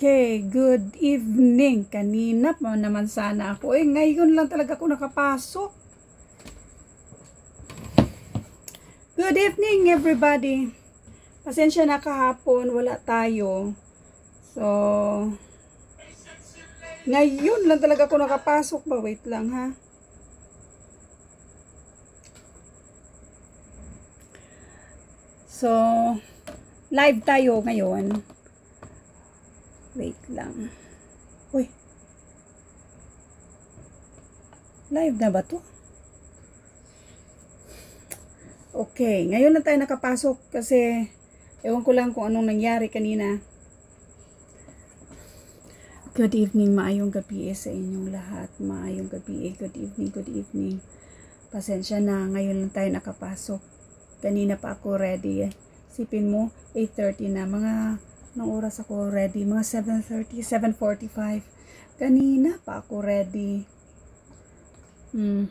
Okay, good evening. Kanina pa naman sana ako. Eh, ngayon lang talaga ako nakapasok. Good evening, everybody. Pasensya na kahapon, wala tayo. So, ngayon lang talaga ako nakapasok ba? Wait lang, ha? So, live tayo ngayon. Lang. Uy. Live na ba to? Okay, ngayon na tayo nakapasok kasi ewan ko lang kung anong nangyari kanina. Good evening, maayong gabi sa inyong lahat. Maayong gabi, good evening, good evening. Pasensya na, ngayon lang tayo nakapasok. Kanina pa ako ready. eh. Sipin mo, 8.30 na. Mga, ng oras ako ready? Mga 7.30, 7.45. Kanina pa ako ready. Hmm.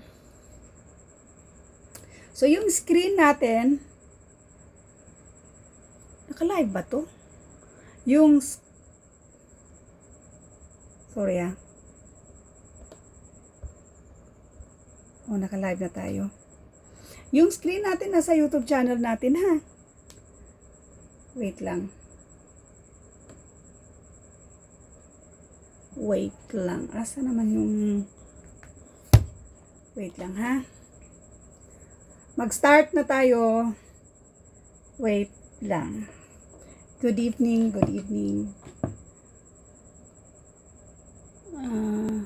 So, yung screen natin, naka-live ba to? Yung, sorry ah. Oh, naka-live na tayo. Yung screen natin nasa YouTube channel natin ha. Wait lang. Wait lang. Asa naman yung... Wait lang ha. Mag-start na tayo. Wait lang. Good evening, good evening. Ah...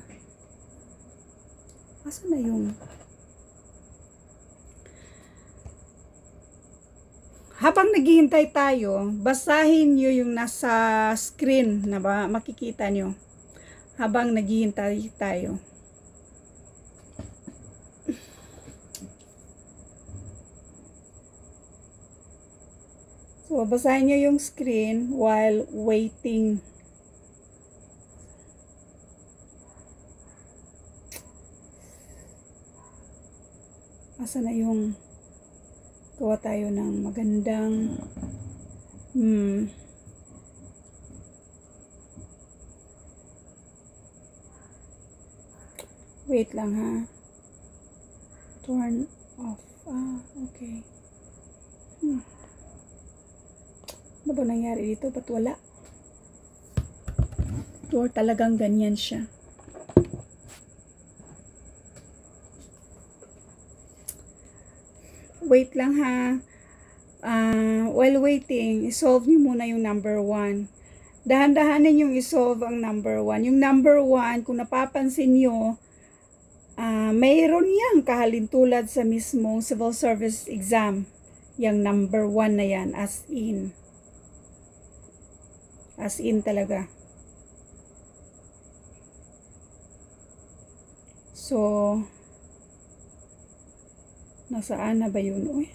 asa na yung... Habang naghihintay tayo, basahin nyo yung nasa screen na ba makikita nyo. Habang naghihintay tayo. So, basahin nyo yung screen while waiting. Asa na yung gawa tayo ng magandang hmm, wait lang ha turn off ah okay hmm. ano ba nangyari dito ba't wala or talagang ganyan siya wait lang ha. Ah, while waiting, isolve niyo muna yung number one. Dahan-dahanin yung isolve ang number one. Yung number one, kung napapansin niyo, ah, mayroon yang kahalintulad sa mismong civil service exam. Yung number one na yan, as in. As in talaga. So, Nasaan na ba yun? Uy.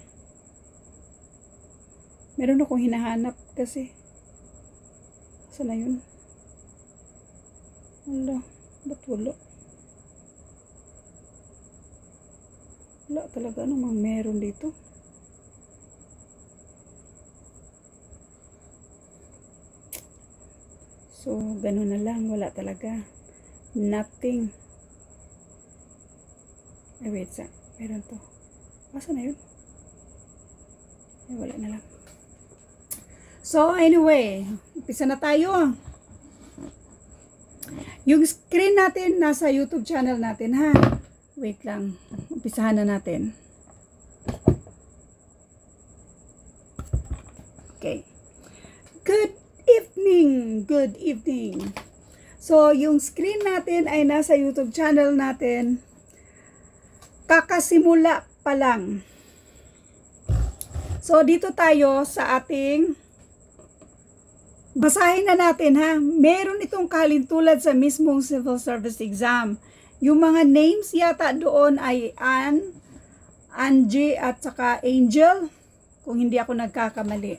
Meron akong hinahanap kasi. Saan na yun? Wala. Ba't wala? Wala talaga namang meron dito. So, ganun na lang. Wala talaga. Nothing. Ay, wait sa. Meron to. Asa na yun? Ay, wala na lang. So, anyway, umpisa na tayo. Yung screen natin, nasa YouTube channel natin, ha? Wait lang. Umpisahan na natin. Okay. Good evening! Good evening! So, yung screen natin ay nasa YouTube channel natin. Kakasimula pa lang. So, dito tayo sa ating basahin na natin ha. Meron itong kalintulad sa mismong civil service exam. Yung mga names yata doon ay Ann, Angie at saka Angel. Kung hindi ako nagkakamali.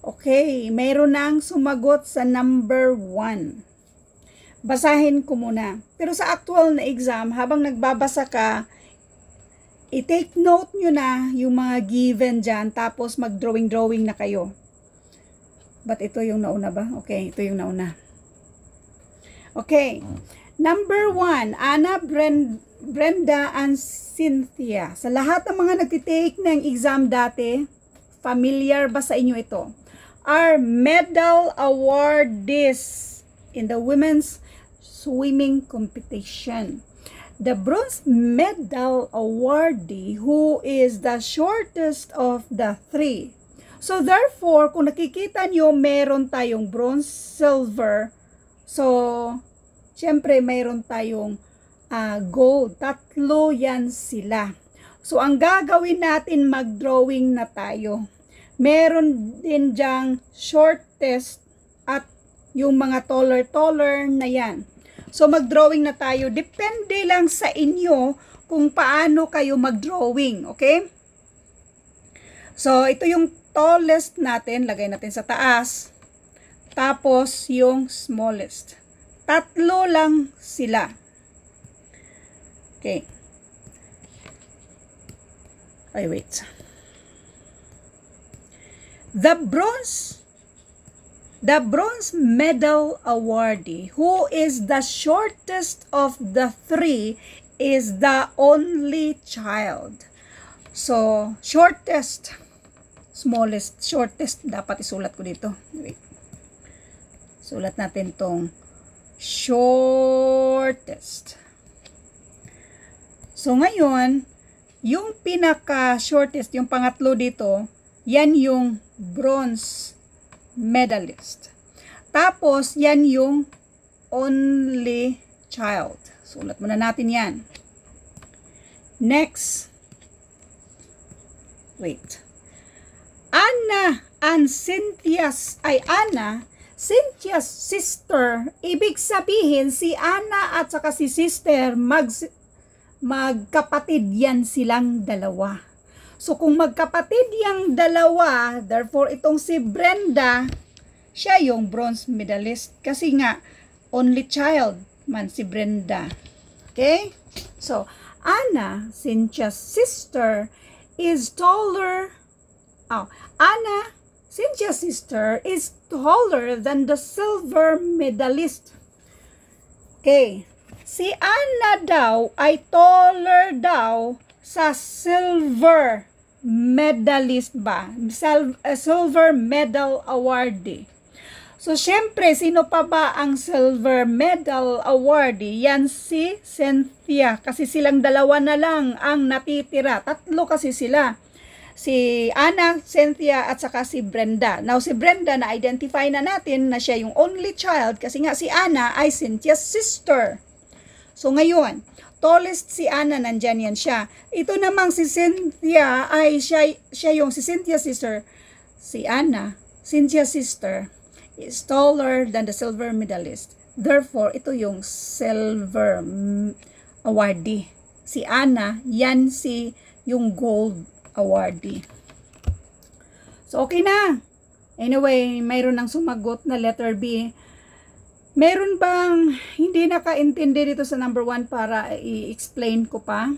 Okay, meron nang sumagot sa number 1. Basahin ko muna. Pero sa actual na exam, habang nagbabasa ka, i-take note nyo na yung mga given dyan, tapos mag-drawing-drawing na kayo. But ito yung nauna ba? Okay, ito yung nauna. Okay. Number one, Anna, Bren- Brenda, and Cynthia. Sa lahat ng mga nagtitake ng exam dati, familiar ba sa inyo ito? Are medal awardees in the women's swimming competition. The bronze medal awardee who is the shortest of the three. So therefore, kung nakikita nyo, meron tayong bronze, silver. So, syempre mayroon tayong uh, gold. Tatlo yan sila. So, ang gagawin natin, mag-drawing na tayo. Meron din dyang shortest at yung mga taller-taller na yan. So, mag-drawing na tayo. Depende lang sa inyo kung paano kayo mag-drawing. Okay? So, ito yung tallest natin. Lagay natin sa taas. Tapos, yung smallest. Tatlo lang sila. Okay. Ay, wait. The bronze the bronze medal awardee, who is the shortest of the three, is the only child. So, shortest, smallest, shortest, dapat isulat ko dito. Wait. Sulat natin tong shortest. So, ngayon, yung pinaka-shortest, yung pangatlo dito, yan yung bronze medalist. Tapos, yan yung only child. Sulat muna natin yan. Next. Wait. Anna and Cynthia's, ay Anna, Cynthia's sister, ibig sabihin si Anna at saka si sister mag, magkapatid yan silang dalawa. So kung magkapatid yung dalawa, therefore itong si Brenda, siya yung bronze medalist kasi nga only child man si Brenda. Okay? So Anna, Cynthia's sister, is taller. Oh, Anna, Cynthia's sister, is taller than the silver medalist. Okay. Si Anna daw ay taller daw sa silver medalist ba? Uh, silver medal awardee. So, syempre, sino pa ba ang silver medal awardee? Yan si Cynthia. Kasi silang dalawa na lang ang natitira. Tatlo kasi sila. Si Anna, Cynthia, at saka si Brenda. Now, si Brenda, na-identify na natin na siya yung only child kasi nga si Anna ay Cynthia's sister. So, ngayon, tallest si Anna, nandyan yan siya. Ito namang si Cynthia ay siya, siya yung si Cynthia's sister. Si Anna, Cynthia's sister, is taller than the silver medalist. Therefore, ito yung silver awardee. Si Anna, yan si yung gold awardee. So, okay na. Anyway, mayroon nang sumagot na letter B. Meron bang hindi nakaintindi dito sa number 1 para i-explain ko pa?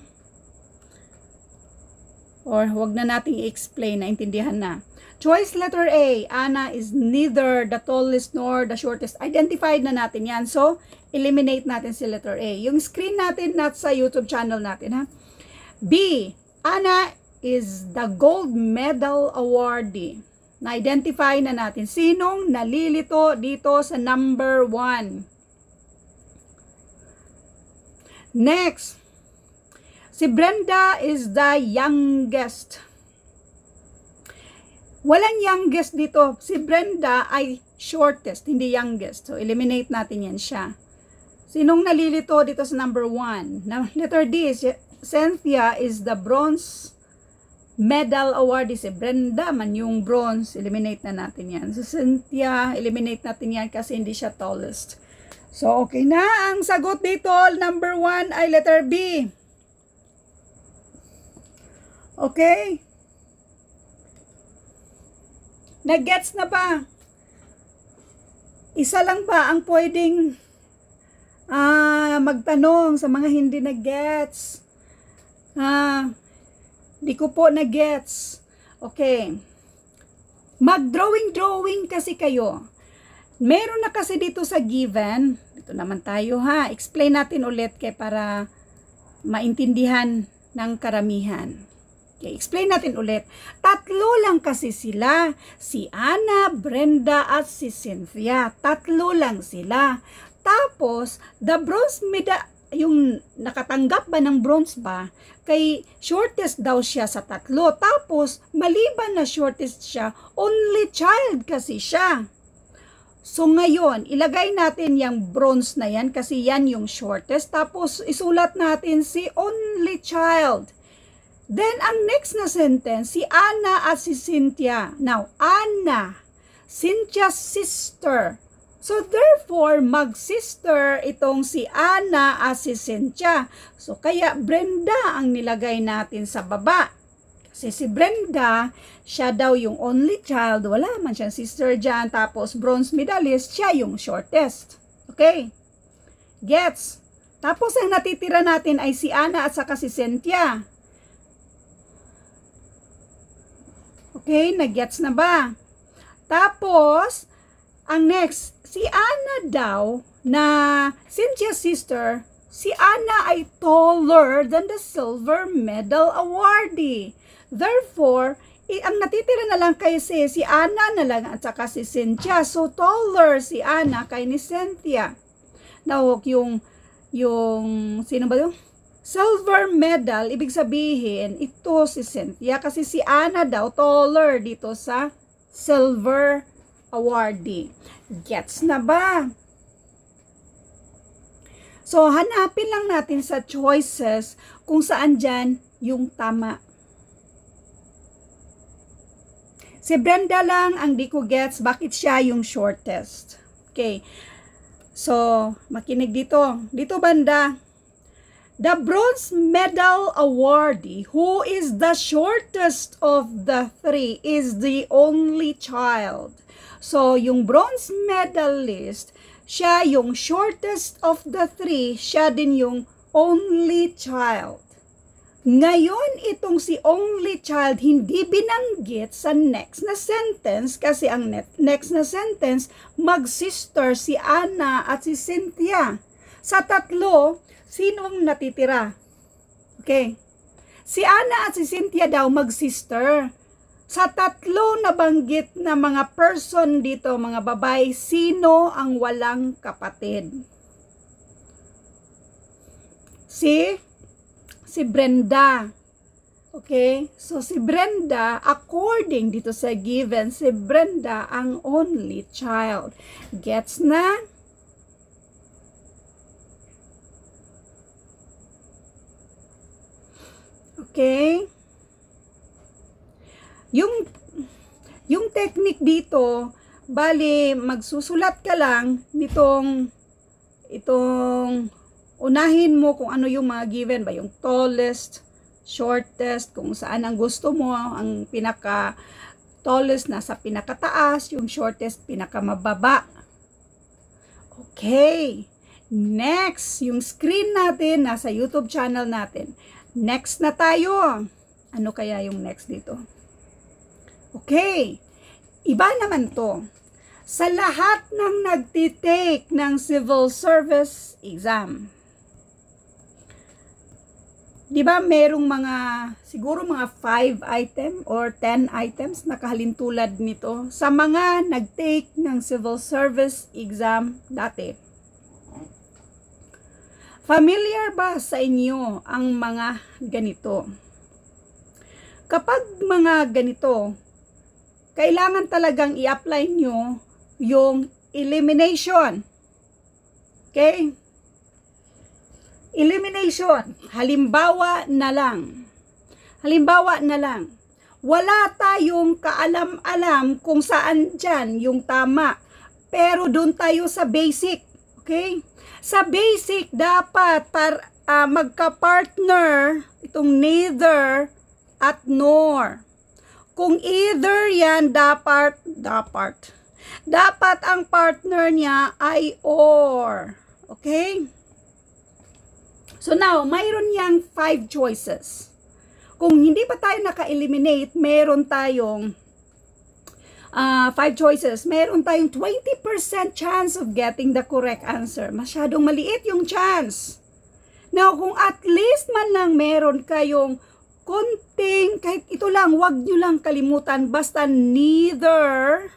Or wag na nating i-explain, naintindihan na. Choice letter A, Anna is neither the tallest nor the shortest. Identified na natin yan. So, eliminate natin si letter A. Yung screen natin nat sa YouTube channel natin. Ha? B, Anna is the gold medal awardee na-identify na natin sinong nalilito dito sa number 1. Next, si Brenda is the youngest. Walang youngest dito. Si Brenda ay shortest, hindi youngest. So, eliminate natin yan siya. Sinong nalilito dito sa number 1? Letter D, Cynthia is the bronze medal awardee si Brenda man yung bronze, eliminate na natin yan. Si Cynthia, eliminate natin yan kasi hindi siya tallest. So, okay na. Ang sagot dito, number one ay letter B. Okay? Nag-gets na ba? Isa lang ba ang pwedeng ah, magtanong sa mga hindi nag-gets? Ah, Di ko po na-gets. Okay. Mag-drawing-drawing kasi kayo. Meron na kasi dito sa given. ito naman tayo ha. Explain natin ulit kay para maintindihan ng karamihan. Okay, explain natin ulit. Tatlo lang kasi sila. Si Anna, Brenda, at si Cynthia. Tatlo lang sila. Tapos, the bronze medal, yung nakatanggap ba ng bronze ba, kay shortest daw siya sa tatlo. Tapos, maliban na shortest siya, only child kasi siya. So ngayon, ilagay natin yung bronze na yan kasi yan yung shortest. Tapos isulat natin si only child. Then ang next na sentence, si Anna at si Cynthia. Now, Anna, Cynthia's sister. So therefore, mag-sister itong si Anna at si Cynthia. So kaya Brenda ang nilagay natin sa baba. Kasi si Brenda, siya daw yung only child, wala man siyang sister dyan, tapos bronze medalist, siya yung shortest. Okay? Gets? Tapos ang natitira natin ay si Ana at saka si Cynthia. Okay, nag-gets na ba? Tapos, ang next, si Ana daw na Cynthia's sister, si Ana ay taller than the silver medal awardee. Therefore, eh, ang natitira na lang kay si, si Ana na lang at saka si Cynthia. So, taller si Ana kay ni Cynthia. Now, yung, yung, sino ba yung? Silver medal, ibig sabihin, ito si Cynthia kasi si Ana daw taller dito sa silver awardee. Gets na ba? So, hanapin lang natin sa choices kung saan dyan yung tama. Si Brenda lang ang di ko gets bakit siya yung shortest. Okay. So, makinig dito. Dito banda. The bronze medal awardee who is the shortest of the three is the only child. So, yung bronze medalist, siya yung shortest of the three, siya din yung only child. Ngayon, itong si only child hindi binanggit sa next na sentence kasi ang next na sentence, mag-sister si Anna at si Cynthia. Sa tatlo, sinong natitira? Okay. Si Anna at si Cynthia daw mag-sister. Sa tatlo na banggit na mga person dito, mga babae, sino ang walang kapatid? Si si Brenda. Okay? So, si Brenda, according dito sa given, si Brenda ang only child. Gets na? Okay? Yung, yung technique dito, bali, magsusulat ka lang nitong, itong unahin mo kung ano yung mga given ba, yung tallest, shortest, kung saan ang gusto mo, ang pinaka tallest nasa pinakataas, yung shortest pinakamababa. Okay. Next, yung screen natin nasa YouTube channel natin. Next na tayo. Ano kaya yung next dito? Okay. Iba naman to. Sa lahat ng nagtitake ng civil service exam, 'di ba merong mga siguro mga 5 item or 10 items na kahalintulad nito sa mga nag-take ng civil service exam dati. Familiar ba sa inyo ang mga ganito? Kapag mga ganito, kailangan talagang i-apply nyo yung elimination. Okay? Elimination. Halimbawa na lang. Halimbawa na lang. Wala tayong kaalam-alam kung saan dyan yung tama. Pero doon tayo sa basic. Okay? Sa basic, dapat par, uh, magka-partner itong neither at nor. Kung either yan, dapat, dapat, dapat ang partner niya ay or. Okay? So now, mayroon yang five choices. Kung hindi pa tayo naka-eliminate, meron tayong uh, five choices, meron tayong 20% chance of getting the correct answer. Masyadong maliit yung chance. Now, kung at least man lang meron kayong konting, kahit ito lang, wag nyo lang kalimutan, basta neither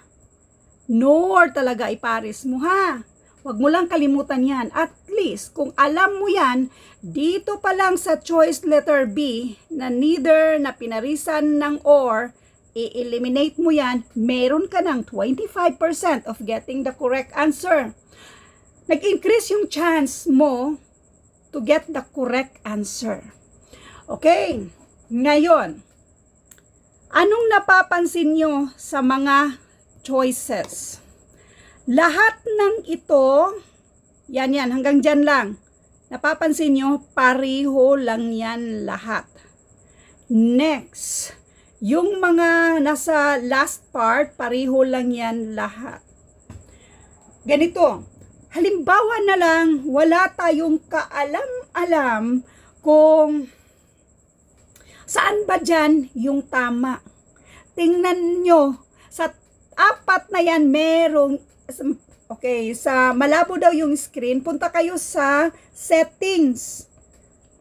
nor talaga ipares mo ha. Huwag mo lang kalimutan yan. At least, kung alam mo yan, dito pa lang sa choice letter B na neither na pinarisan ng or, i-eliminate mo yan, meron ka ng 25% of getting the correct answer. Nag-increase yung chance mo to get the correct answer. Okay, ngayon, anong napapansin nyo sa mga choices? Lahat ng ito, yan yan, hanggang dyan lang. Napapansin nyo, pariho lang yan lahat. Next, yung mga nasa last part, pariho lang yan lahat. Ganito, halimbawa na lang, wala tayong kaalam-alam kung saan ba dyan yung tama. Tingnan nyo, sa apat na yan, merong Okay, sa malabo daw yung screen, punta kayo sa settings.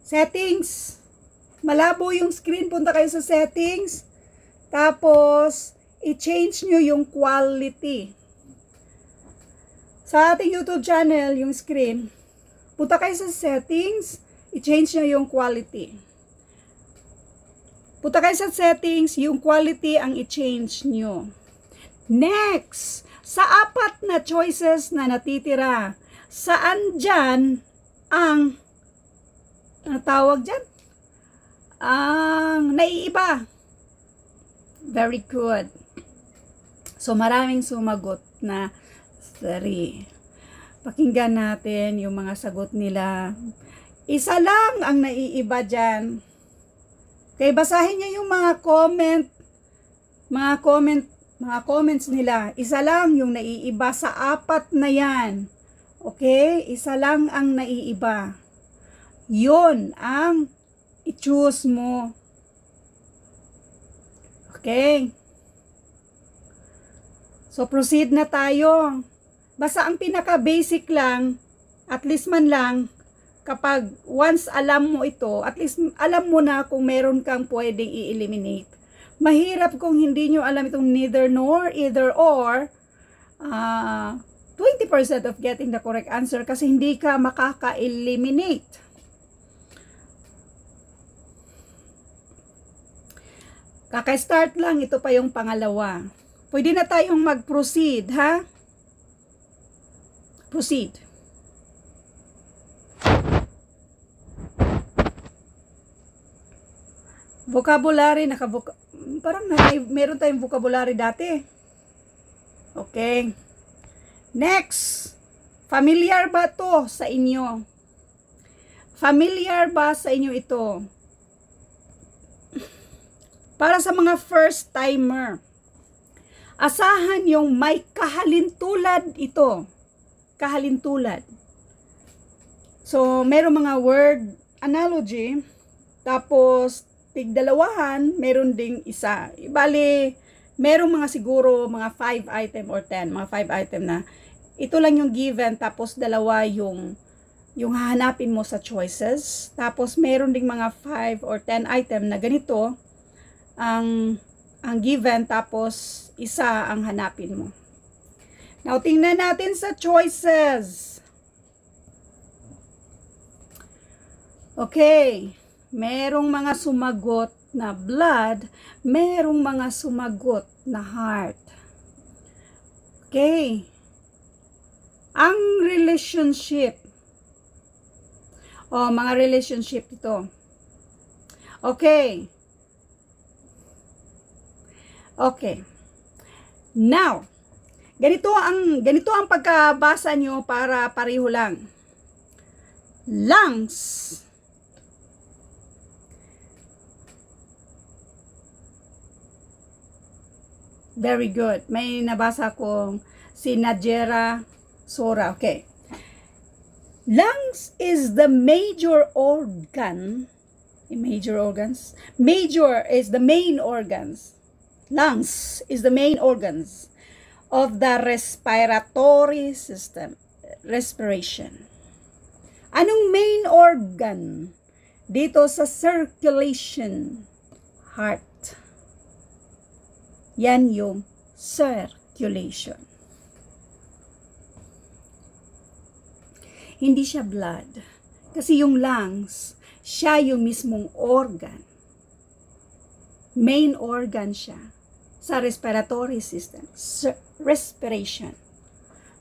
Settings. Malabo yung screen, punta kayo sa settings. Tapos, i-change nyo yung quality. Sa ating YouTube channel, yung screen, punta kayo sa settings, i-change nyo yung quality. Punta kayo sa settings, yung quality ang i-change nyo. Next, sa apat na choices na natitira, saan dyan ang ang tawag dyan? Ang naiiba. Very good. So, maraming sumagot na three. Pakinggan natin yung mga sagot nila. Isa lang ang naiiba dyan. Okay, basahin niyo yung mga comment, mga comment mga comments nila. Isa lang yung naiiba sa apat na yan. Okay? Isa lang ang naiiba. Yun ang i-choose mo. Okay? So, proceed na tayo. Basta ang pinaka-basic lang, at least man lang, kapag once alam mo ito, at least alam mo na kung meron kang pwedeng i-eliminate. Mahirap kung hindi nyo alam itong neither nor, either or, uh, 20% of getting the correct answer kasi hindi ka makaka-eliminate. Kaka-start lang, ito pa yung pangalawa. Pwede na tayong mag-proceed, ha? Proceed. Vocabulary, naka parang may, meron tayong vocabulary dati. Okay. Next. Familiar ba to sa inyo? Familiar ba sa inyo ito? Para sa mga first timer, asahan yung may kahalintulad ito. Kahalintulad. So, meron mga word analogy, tapos tigdalawahan, meron ding isa. Bali, merong mga siguro mga 5 item or 10, mga 5 item na ito lang yung given tapos dalawa yung yung hahanapin mo sa choices. Tapos meron ding mga 5 or 10 item na ganito ang ang given tapos isa ang hanapin mo. Now tingnan natin sa choices. Okay merong mga sumagot na blood, merong mga sumagot na heart. Okay. Ang relationship. O, oh, mga relationship ito. Okay. Okay. Now, ganito ang ganito ang pagkabasa nyo para pareho lang. Lungs Very good. May nabasa kong si Najera Sora. Okay. Lungs is the major organ. Major organs. Major is the main organs. lungs is the main organs of the respiratory system. Respiration. Anong main organ dito sa circulation? Heart. Yan yung circulation. Hindi siya blood. Kasi yung lungs, siya yung mismong organ. Main organ siya sa respiratory system. Respiration.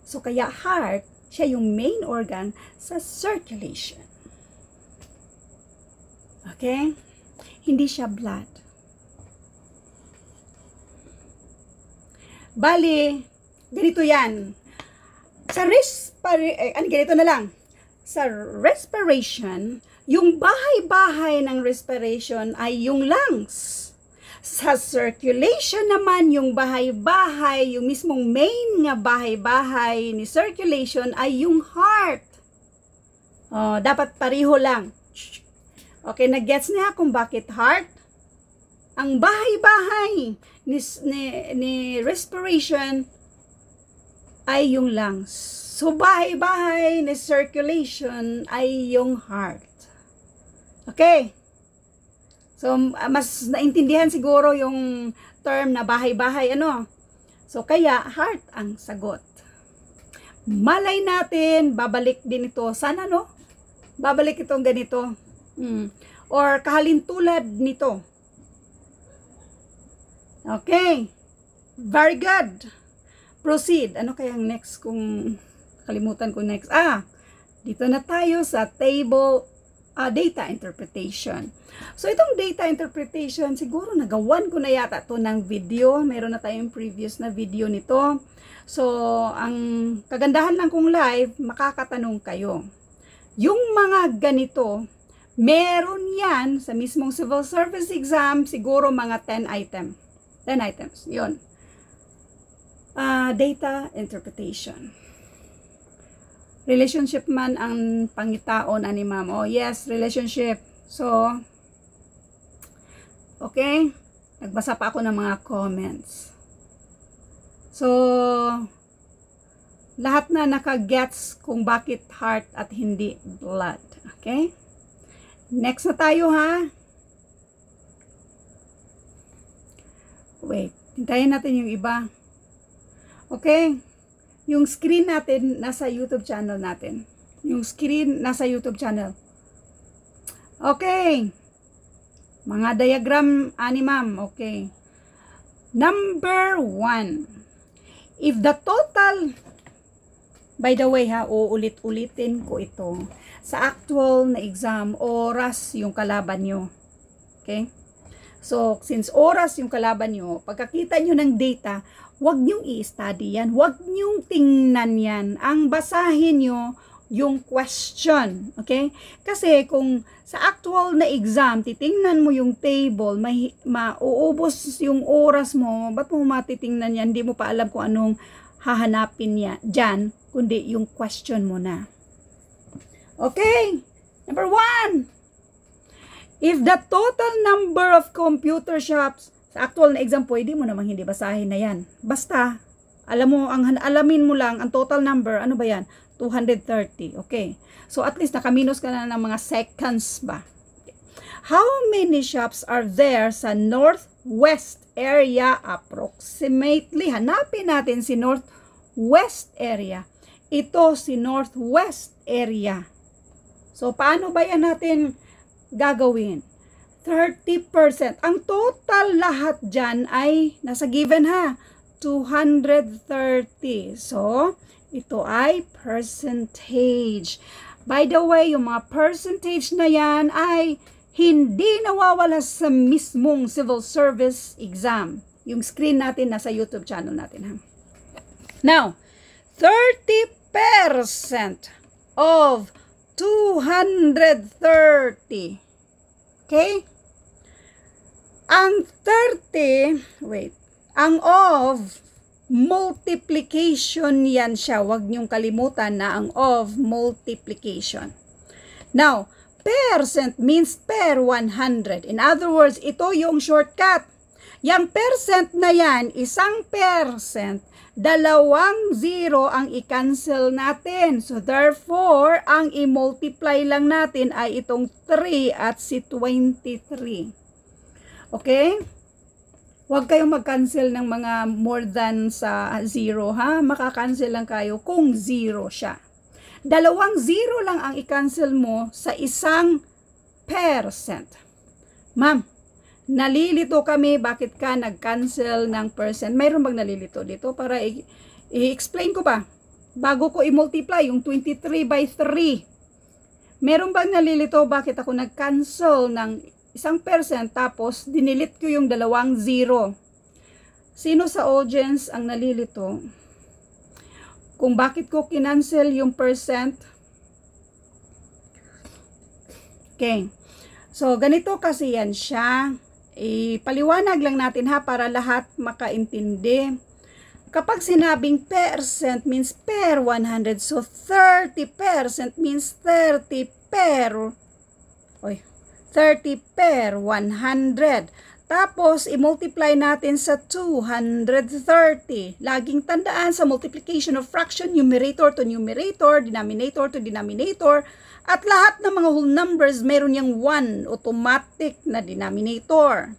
So kaya heart, siya yung main organ sa circulation. Okay? Hindi siya blood. Bali, ganito yan. Sa respir... Eh, ano, ganito na lang. Sa respiration, yung bahay-bahay ng respiration ay yung lungs. Sa circulation naman, yung bahay-bahay, yung mismong main nga bahay-bahay ni circulation ay yung heart. Oh, dapat pareho lang. Okay, nag-gets niya kung bakit heart? Ang bahay-bahay ni, ni, ni respiration ay yung lungs. So, bahay-bahay ni circulation ay yung heart. Okay? So, mas naintindihan siguro yung term na bahay-bahay, ano? So, kaya heart ang sagot. Malay natin, babalik din ito. Sana, no? Babalik itong ganito. Hmm. Or kahalintulad nito. Okay. Very good. Proceed. Ano kayang next kung kalimutan ko next? Ah, dito na tayo sa table uh, data interpretation. So, itong data interpretation, siguro nagawan ko na yata to ng video. Meron na tayong previous na video nito. So, ang kagandahan lang kong live, makakatanong kayo. Yung mga ganito, meron yan sa mismong civil service exam, siguro mga 10 item. 10 items, yon uh, data interpretation. Relationship man ang pangitaon ani ma'am. Oh, yes, relationship. So, okay. Nagbasa pa ako ng mga comments. So, lahat na nakagets kung bakit heart at hindi blood. Okay? Next na tayo ha. Wait, hintayin natin yung iba. Okay? Yung screen natin nasa YouTube channel natin. Yung screen nasa YouTube channel. Okay. Mga diagram, ani ma'am. Okay. Number one. If the total, by the way ha, uulit-ulitin ko ito. Sa actual na exam, oras yung kalaban nyo. Okay? So, since oras yung kalaban nyo, pagkakita nyo ng data, Huwag niyong i-study yan. Huwag niyong tingnan yan. Ang basahin niyo yung question. Okay? Kasi kung sa actual na exam, titingnan mo yung table, may, mauubos yung oras mo, ba't mo matitingnan yan? Hindi mo pa alam kung anong hahanapin niya dyan, kundi yung question mo na. Okay? Number one, if the total number of computer shops sa actual na exam, pwede mo namang hindi basahin na yan. Basta, alam mo, ang alamin mo lang, ang total number, ano ba yan? 230. Okay. So, at least nakaminos ka na ng mga seconds ba? How many shops are there sa northwest area approximately? Hanapin natin si northwest area. Ito si northwest area. So, paano ba yan natin gagawin? 30%. Ang total lahat dyan ay nasa given ha. 230. So, ito ay percentage. By the way, yung mga percentage na yan ay hindi nawawala sa mismong civil service exam. Yung screen natin nasa YouTube channel natin ha. Now, 30% of 230. Okay? Ang 30, wait, ang of multiplication yan siya. Huwag niyong kalimutan na ang of multiplication. Now, percent means per 100. In other words, ito yung shortcut. Yang percent na yan, isang percent, dalawang zero ang i-cancel natin. So, therefore, ang i-multiply lang natin ay itong 3 at si 23. Okay? Huwag kayong mag-cancel ng mga more than sa zero, ha? Makakancel lang kayo kung zero siya. Dalawang zero lang ang i-cancel mo sa isang percent. Ma'am, nalilito kami bakit ka nag-cancel ng percent. Mayroon bang nalilito dito para i-explain ko ba? Bago ko i-multiply yung 23 by 3. Meron bang nalilito bakit ako nag-cancel ng isang percent tapos dinilit ko yung dalawang zero? Sino sa audience ang nalilito? Kung bakit ko kinancel yung percent? Okay. So, ganito kasi yan siya ipaliwanag lang natin ha para lahat makaintindi. Kapag sinabing percent means per 100, so 30% means 30 per, oy, 30 per 100. Tapos, i-multiply natin sa 230. Laging tandaan sa multiplication of fraction, numerator to numerator, denominator to denominator, at lahat ng mga whole numbers, meron yung 1 automatic na denominator.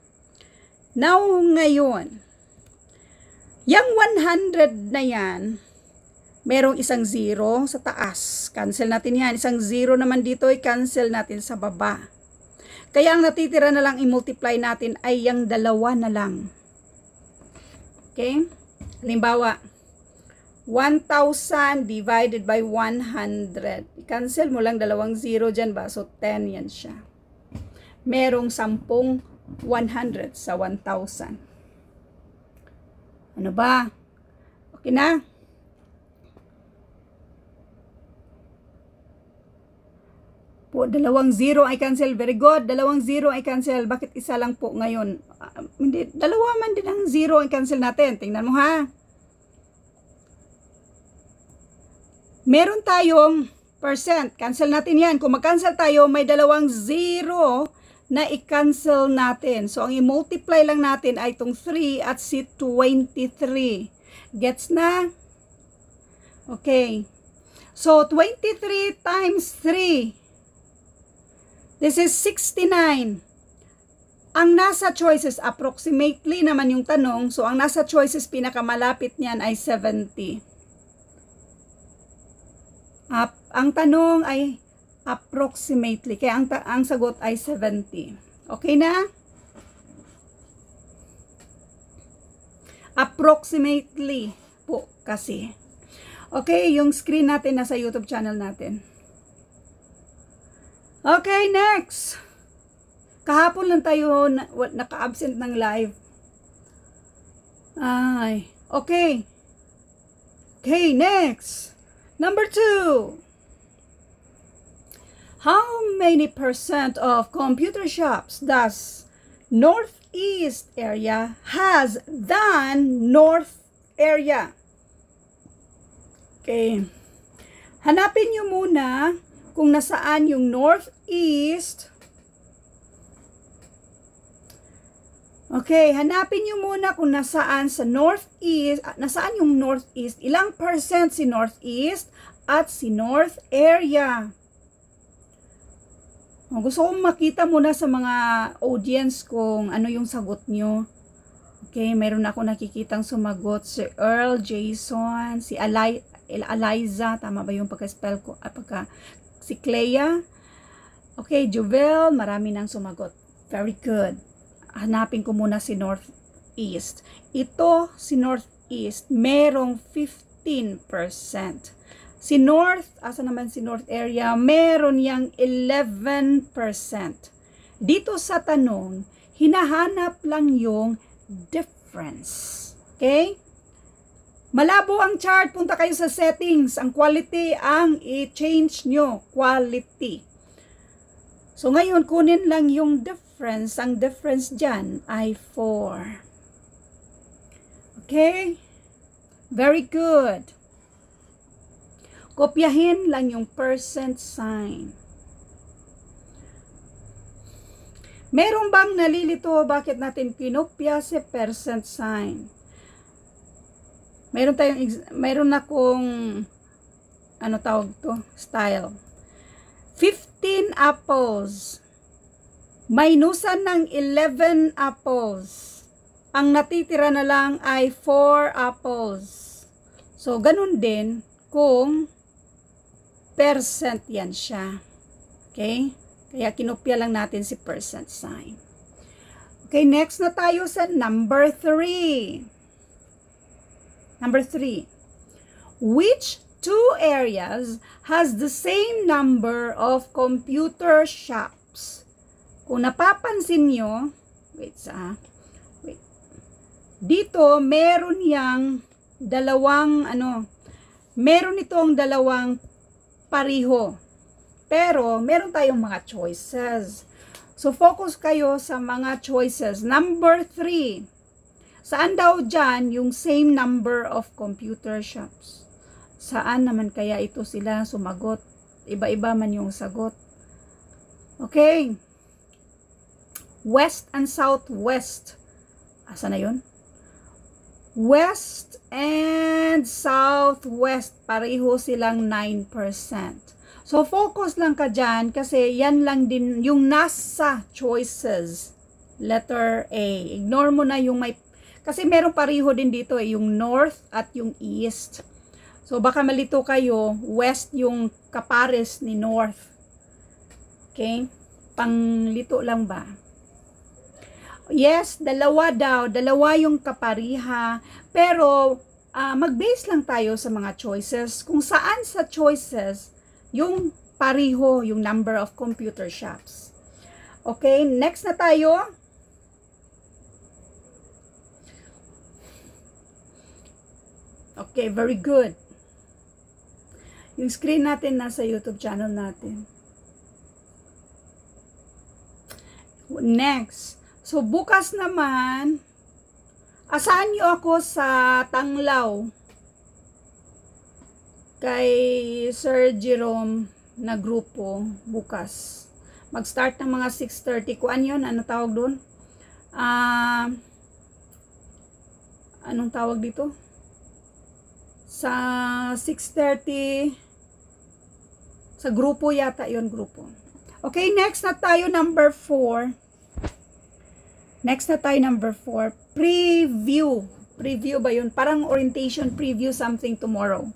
Now, ngayon, yung 100 na yan, merong isang zero sa taas. Cancel natin yan. Isang zero naman dito, i-cancel natin sa baba. Kaya ang natitira na lang i-multiply natin ay yung dalawa na lang. Okay? Halimbawa, 1,000 divided by 100. I-cancel mo lang dalawang zero dyan ba? So, 10 yan siya. Merong 10 100 sa 1,000. Ano ba? Okay na? Po, dalawang zero ay cancel. Very good. Dalawang zero ay cancel. Bakit isa lang po ngayon? Uh, hindi, dalawa man din ang zero ay cancel natin. Tingnan mo ha. Meron tayong percent. Cancel natin yan. Kung mag-cancel tayo, may dalawang zero na i-cancel natin. So, ang i-multiply lang natin ay itong 3 at si 23. Gets na? Okay. So, 23 times 3. This is 69. Ang nasa choices, approximately naman yung tanong. So, ang nasa choices, pinakamalapit niyan ay 70. Uh, ang tanong ay approximately. Kaya ang, ang sagot ay 70. Okay na? Approximately po kasi. Okay, yung screen natin nasa YouTube channel natin. Okay, next. Kahapon lang tayo na, naka-absent ng live. Ay, okay. Okay, next. Number two. How many percent of computer shops does Northeast area has than North area? Okay. Hanapin nyo muna kung nasaan yung Northeast. Okay, hanapin nyo muna kung nasaan sa Northeast, nasaan yung Northeast, ilang percent si Northeast, at si North area. Gusto kong makita muna sa mga audience kung ano yung sagot nyo. Okay, meron ako nakikitang sumagot. Si Earl, Jason, si Eli, Eliza, tama ba yung pagka-spell ko? Ah, pagka, si Clea. Okay, Jovel, marami nang sumagot. Very good. Hanapin ko muna si Northeast. Ito, si Northeast, merong 15%. Si North, asa naman si North area, meron yang 11%. Dito sa tanong, hinahanap lang yung difference. Okay? Malabo ang chart, punta kayo sa settings. Ang quality ang i-change nyo. Quality. So ngayon, kunin lang yung difference. Ang difference dyan ay 4. Okay? Very good. Kopyahin lang yung percent sign. Meron bang nalilito bakit natin kinopya si percent sign? Meron tayong, meron na kong, ano tawag to? Style. 15 apples. Minusan ng 11 apples. Ang natitira na lang ay 4 apples. So, ganun din kung percent yan siya. Okay? Kaya kinopya lang natin si percent sign. Okay, next na tayo sa number 3. Number 3. Which two areas has the same number of computer shops? Kung napapansin nyo, wait sa, wait. Dito, meron yang dalawang, ano, meron itong dalawang pariho. Pero, meron tayong mga choices. So, focus kayo sa mga choices. Number three, saan daw dyan yung same number of computer shops? Saan naman kaya ito sila sumagot? Iba-iba man yung sagot. Okay. West and Southwest. Asa na yun? West and Southwest. Pareho silang 9%. So, focus lang ka dyan kasi yan lang din yung nasa choices. Letter A. Ignore mo na yung may... Kasi meron pariho din dito eh, yung north at yung east. So, baka malito kayo, west yung kapares ni north. Okay? Panglito lang ba? Yes, dalawa daw. Dalawa yung kapariha. Pero, uh, mag-base lang tayo sa mga choices. Kung saan sa choices, yung pariho, yung number of computer shops. Okay, next na tayo. Okay, very good. Yung screen natin nasa YouTube channel natin. Next. So, bukas naman, asahan nyo ako sa Tanglaw kay Sir Jerome na grupo bukas. Mag-start ng mga 6.30. Kuan yun? Ano tawag doon? Ah... Uh, anong tawag dito? Sa 6.30 sa grupo yata yon grupo. Okay, next na tayo number 4. Next na tayo number 4. Preview. Preview ba yun? Parang orientation preview something tomorrow.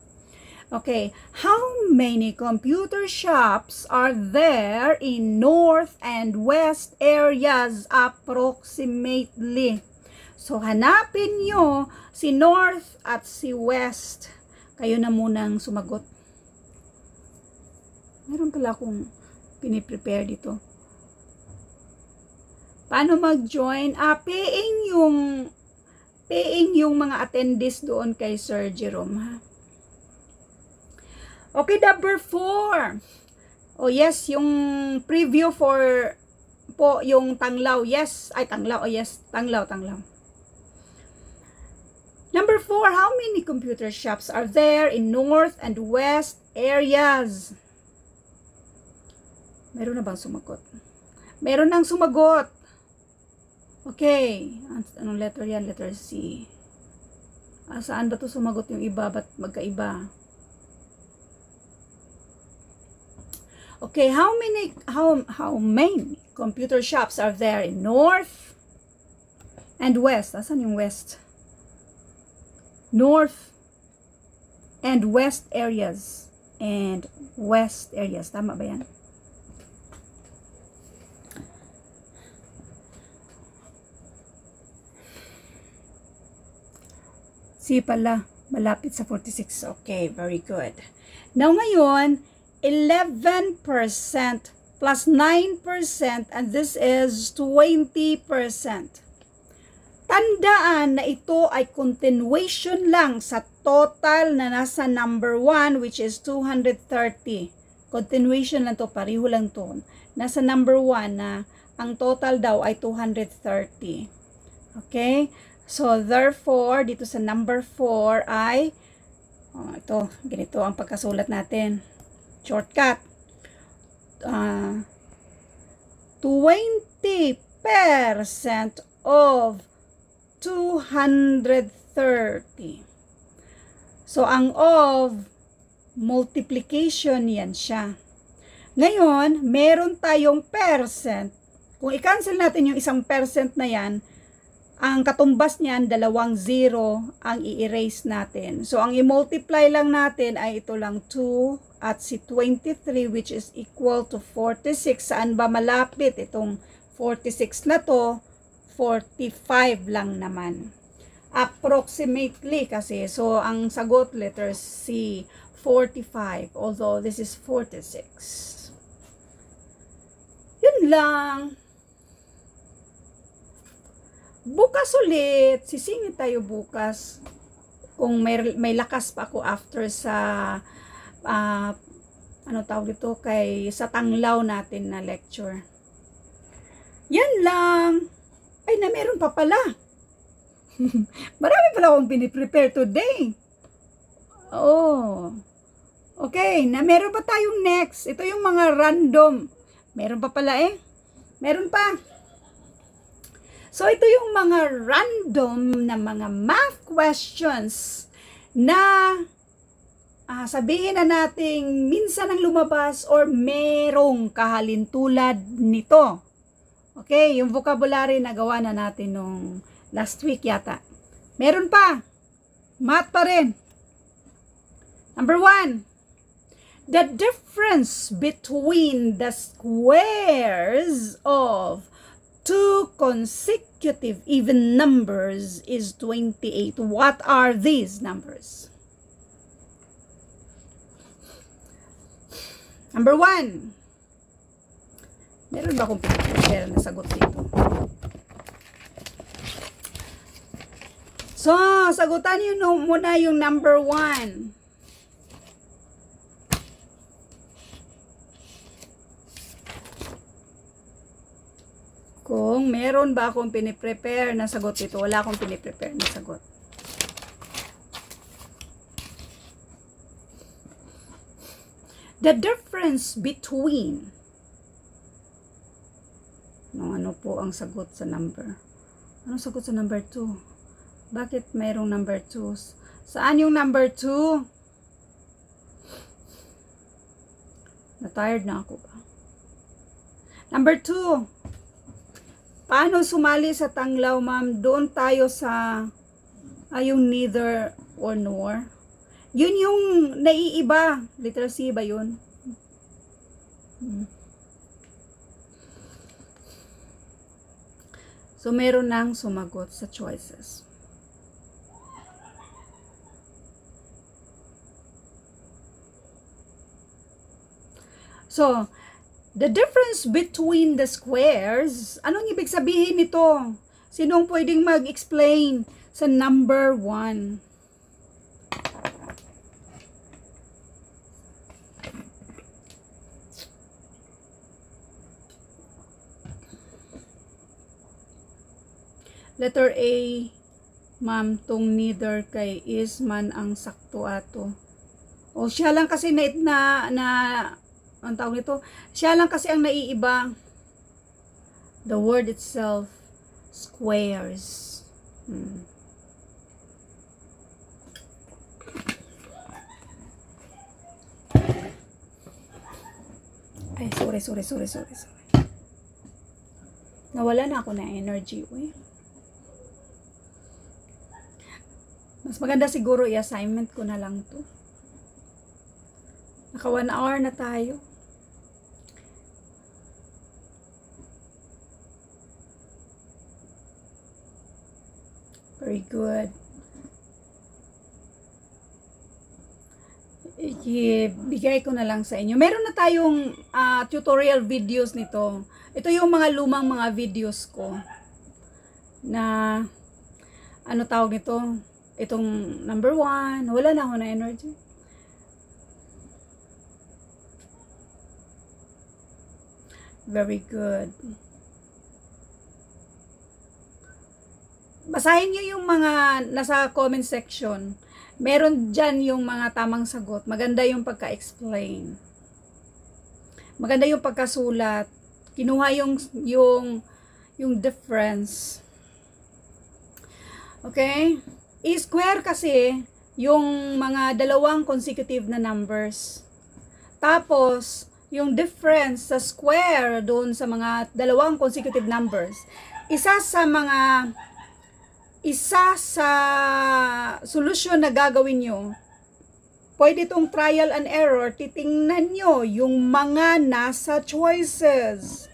Okay, how many computer shops are there in north and west areas approximately? So, hanapin nyo si north at si west. Kayo na munang sumagot. Meron pala akong piniprepare dito. Paano mag-join? Ah, paying yung paying yung mga attendees doon kay Sir Jerome, ha? Okay, number four. Oh yes, yung preview for po yung Tanglaw. Yes, ay Tanglaw. Oh yes, Tanglaw, Tanglaw. Number four, how many computer shops are there in north and west areas? Meron na bang sumagot? Meron nang sumagot. Okay. Anong letter yan? Letter C. Ah, saan ba to sumagot yung iba? Ba't magkaiba? Okay, how many how how many computer shops are there in north and west? Asan yung west? North and west areas and west areas. Tama ba yan? Si pala, malapit sa 46. Okay, very good. Now ngayon, 11% plus 9% and this is 20%. Tandaan na ito ay continuation lang sa total na nasa number 1 which is 230. Continuation lang to, pariho lang to. Nasa number 1 na ang total daw ay 230. Okay? So, therefore, dito sa number 4 ay, oh, ito, ganito ang pagkasulat natin shortcut. Uh, 20% percent of 230. So, ang of, multiplication yan siya. Ngayon, meron tayong percent. Kung i-cancel natin yung isang percent na yan, ang katumbas niyan, dalawang zero ang i-erase natin. So, ang i-multiply lang natin ay ito lang 2 at si 23 which is equal to 46. Saan ba malapit itong 46 na to? 45 lang naman. Approximately kasi. So, ang sagot letter C, 45. Although, this is 46. Yun lang. Bukas ulit. Sisingit tayo bukas. Kung may, may lakas pa ako after sa uh, ano tawag ito kay sa tanglaw natin na lecture. Yan lang. Ay, na meron pa pala. Marami pala akong piniprepare today. Oh. Okay, na meron pa tayong next. Ito yung mga random. Meron pa pala eh. Meron pa. So, ito yung mga random na mga math questions na uh, sabihin na nating minsan ang lumabas or merong kahalintulad nito. Okay, yung vocabulary na gawa na natin nung last week yata. Meron pa. Math pa rin. Number one, the difference between the squares of two consecutive even numbers is 28. What are these numbers? Number one, Meron ba akong pinag na sagot dito? So, sagutan niyo no, muna yung number one. Kung meron ba akong piniprepare na sagot dito, wala akong piniprepare na sagot. The difference between no, ano po ang sagot sa number. Ano sagot sa number 2? Bakit mayroong number 2? Saan yung number 2? Na-tired na ako ba? Number 2. Paano sumali sa tanglaw, ma'am? Doon tayo sa ayong neither or nor. Yun yung naiiba. Letter C ba yun? Hmm. So, meron nang sumagot sa choices. So, the difference between the squares, anong ibig sabihin nito? Sinong pwedeng mag-explain sa number 1? Letter A, ma'am, tong neither kay is man ang sakto ato. O siya lang kasi na, na, na ang tawag nito, siya lang kasi ang naiiba. The word itself, squares. Hmm. Ay, sorry, sorry, sorry, sorry, sorry. Nawala na ako na energy. Uy. Mas maganda siguro i-assignment ko na lang to. Naka 1 hour na tayo. Very good. Ibigay ko na lang sa inyo. Meron na tayong uh, tutorial videos nito. Ito yung mga lumang mga videos ko na ano tawag nito? itong number one, wala na ako na energy. Very good. Basahin nyo yung mga nasa comment section. Meron dyan yung mga tamang sagot. Maganda yung pagka-explain. Maganda yung pagkasulat. Kinuha yung, yung, yung difference. Okay? I-square kasi yung mga dalawang consecutive na numbers. Tapos, yung difference sa square doon sa mga dalawang consecutive numbers, isa sa mga isa sa solusyon na gagawin nyo, pwede itong trial and error, titingnan nyo yung mga nasa choices.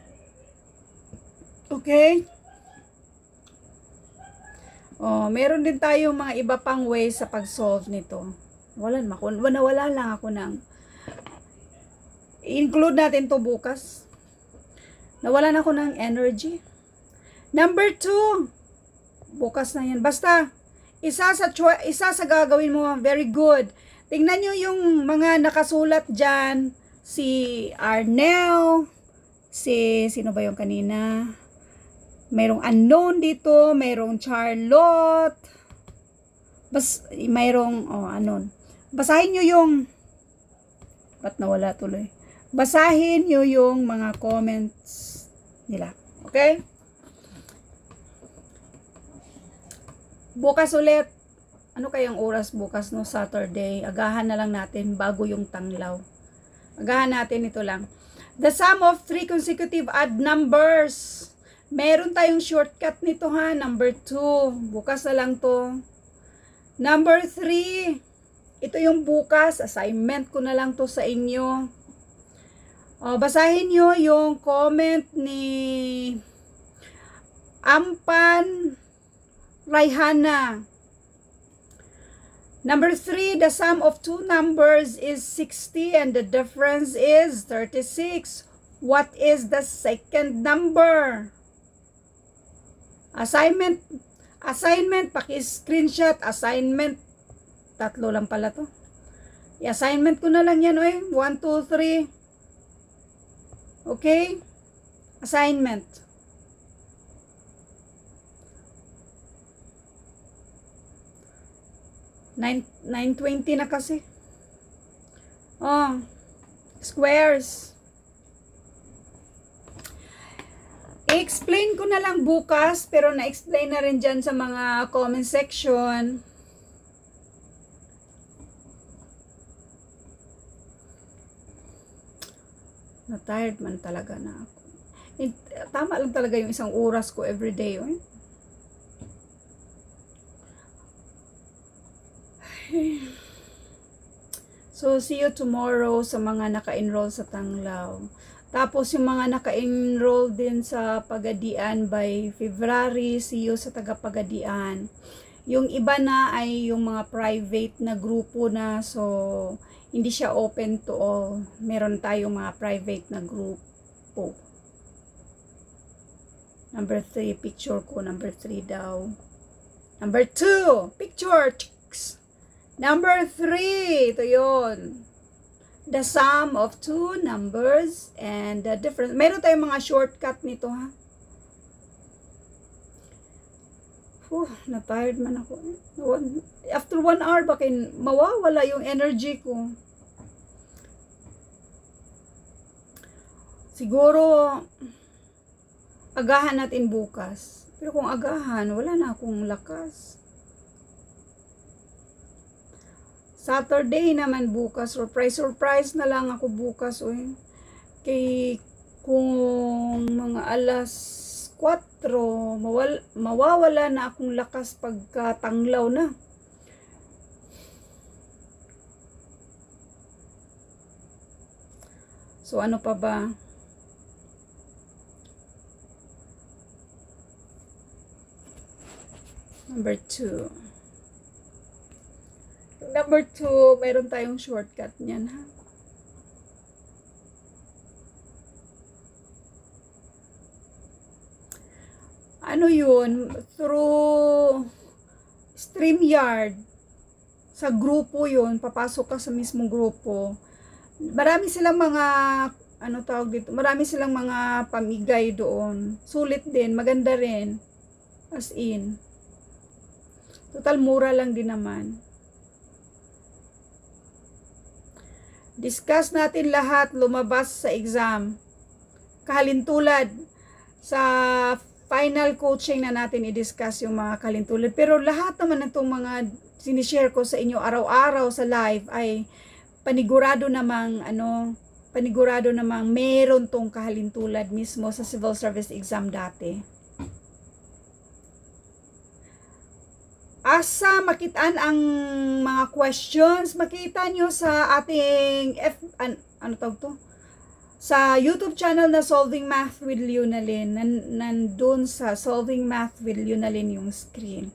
Okay? Oh, meron din tayong mga iba pang ways sa pag-solve nito. Wala, wala, wala lang ako ng include natin to bukas. Nawalan ako ng energy. Number two, bukas na yan. Basta, isa sa, isa sa gagawin mo, very good. Tingnan nyo yung mga nakasulat dyan. Si Arnel, si, sino ba yung kanina? Mayroong unknown dito, mayroong Charlotte, bas, mayroong, oh, anon. Basahin nyo yung, ba't nawala tuloy? Basahin nyo yung mga comments nila. Okay? Bukas ulit. Ano kayang oras bukas no Saturday? Agahan na lang natin bago yung tanglaw. Agahan natin ito lang. The sum of three consecutive odd numbers. Meron tayong shortcut nito ha. Number 2. Bukas na lang to. Number 3. Ito yung bukas. Assignment ko na lang to sa inyo. O, basahin nyo yung comment ni Ampan Raihana. Number 3, the sum of two numbers is 60 and the difference is 36. What is the second number? Assignment. Assignment, paki-screenshot. Assignment. Tatlo lang pala to. I-assignment ko na lang yan, oy. 1, 2, 3. Okay? Assignment. 920 na kasi. Oh. Squares. I-explain ko na lang bukas, pero na-explain na rin dyan sa mga comment section. Na-tired man talaga na ako. Eh, tama lang talaga yung isang oras ko everyday. Eh. So, see you tomorrow sa mga naka-enroll sa Tanglaw. Tapos, yung mga naka-enroll din sa Pagadian by February, see you sa taga-Pagadian. Yung iba na ay yung mga private na grupo na, so, hindi siya open to all. Meron tayong mga private na grupo. Number 3, picture ko. Number 3 daw. Number 2, picture. Chicks. Number 3, ito yon The sum of two numbers and the difference. Meron tayong mga shortcut nito ha. Oh, na-tired man ako. After one hour, baka mawawala yung energy ko. Siguro, agahan natin bukas. Pero kung agahan, wala na akong lakas. Saturday naman bukas. Surprise, surprise na lang ako bukas. Uy. Kay kung mga alas 4, mawal, mawawala na akong lakas pagkatanglaw na. So ano pa ba? Number 2. Number 2, mayroon tayong shortcut niyan ha. ano yun, through StreamYard, sa grupo yun, papasok ka sa mismong grupo. Marami silang mga, ano tawag dito, marami silang mga pamigay doon. Sulit din, maganda rin. As in. Total mura lang din naman. Discuss natin lahat lumabas sa exam. Kahalintulad sa final coaching na natin i-discuss yung mga kalintulad. Pero lahat naman ng itong mga sinishare ko sa inyo araw-araw sa live ay panigurado namang ano, panigurado namang meron tong kahalintulad mismo sa civil service exam dati. Asa makitaan ang mga questions, makita nyo sa ating F, an, ano tawag to? Sa YouTube channel na Solving Math with Leonalyn, nan, nandun sa Solving Math with Leonalyn yung screen.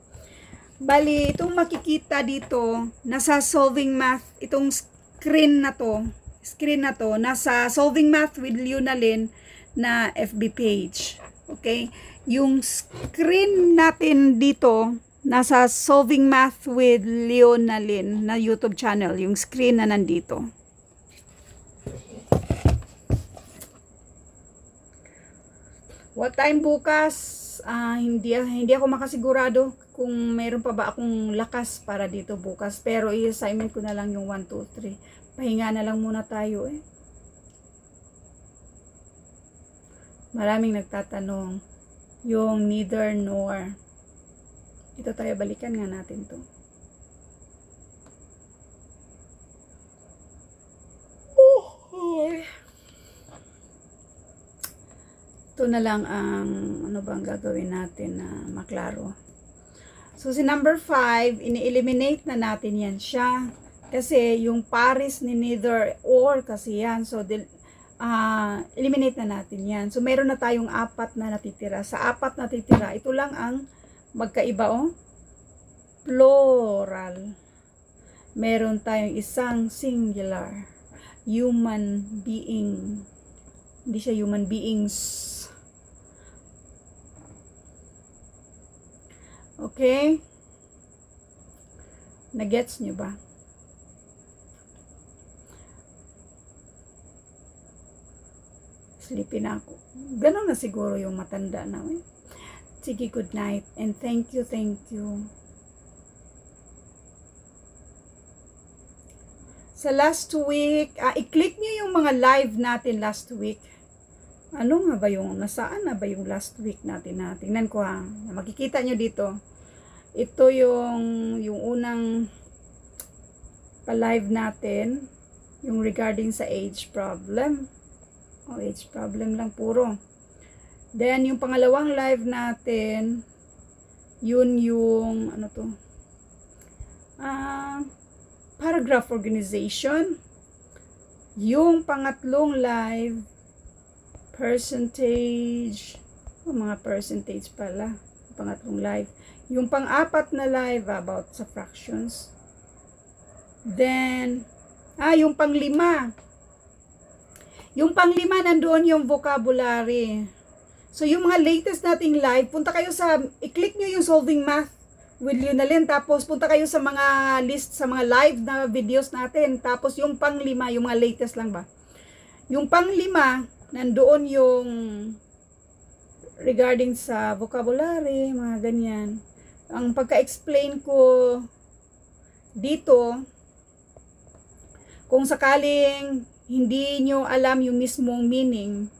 Bali, itong makikita dito, nasa Solving Math, itong screen na to, screen na to, nasa Solving Math with Leonalyn na FB page. Okay? Yung screen natin dito, nasa Solving Math with Leonalyn na YouTube channel, yung screen na nandito. What time bukas? Ah, hindi hindi ako makasigurado kung meron pa ba akong lakas para dito bukas. Pero i-assignment ko na lang yung 1 2 3. Pahinga na lang muna tayo eh. Maraming nagtatanong yung neither nor. Ito tayo, balikan nga natin to. Oh, Ito na lang ang ano bang gagawin natin na maklaro. So si number 5, ini-eliminate na natin yan siya. Kasi yung pares ni neither or kasi yan. So uh, eliminate na natin yan. So meron na tayong apat na natitira. Sa apat na natitira, ito lang ang magkaiba oh. Plural. Meron tayong isang singular. Human being. Hindi siya human beings. Okay? Nagets nyo ba? Sleepy na ako. Ganon na siguro yung matanda na. Eh. Sige, good night. And thank you, thank you. Sa last week, uh, i-click nyo yung mga live natin last week. Ano nga ba yung, nasaan na ba yung last week natin na? Tingnan ko ha. Makikita nyo dito. Ito yung, yung unang pa-live natin. Yung regarding sa age problem. O, oh, age problem lang puro. Then, yung pangalawang live natin, yun yung, ano to, ah, uh, paragraph organization. Yung pangatlong live, percentage, oh, mga percentage pala, pangatlong live. Yung pang-apat na live about sa fractions. Then, ah, yung panglima. Yung panglima nandoon yung vocabulary. So, yung mga latest nating live, punta kayo sa, i-click nyo yung Solving Math with Lunalyn. Tapos, punta kayo sa mga list, sa mga live na videos natin. Tapos, yung panglima, yung mga latest lang ba? Yung panglima, nandoon yung regarding sa vocabulary, mga ganyan. Ang pagka-explain ko dito, kung sakaling hindi nyo alam yung mismong meaning,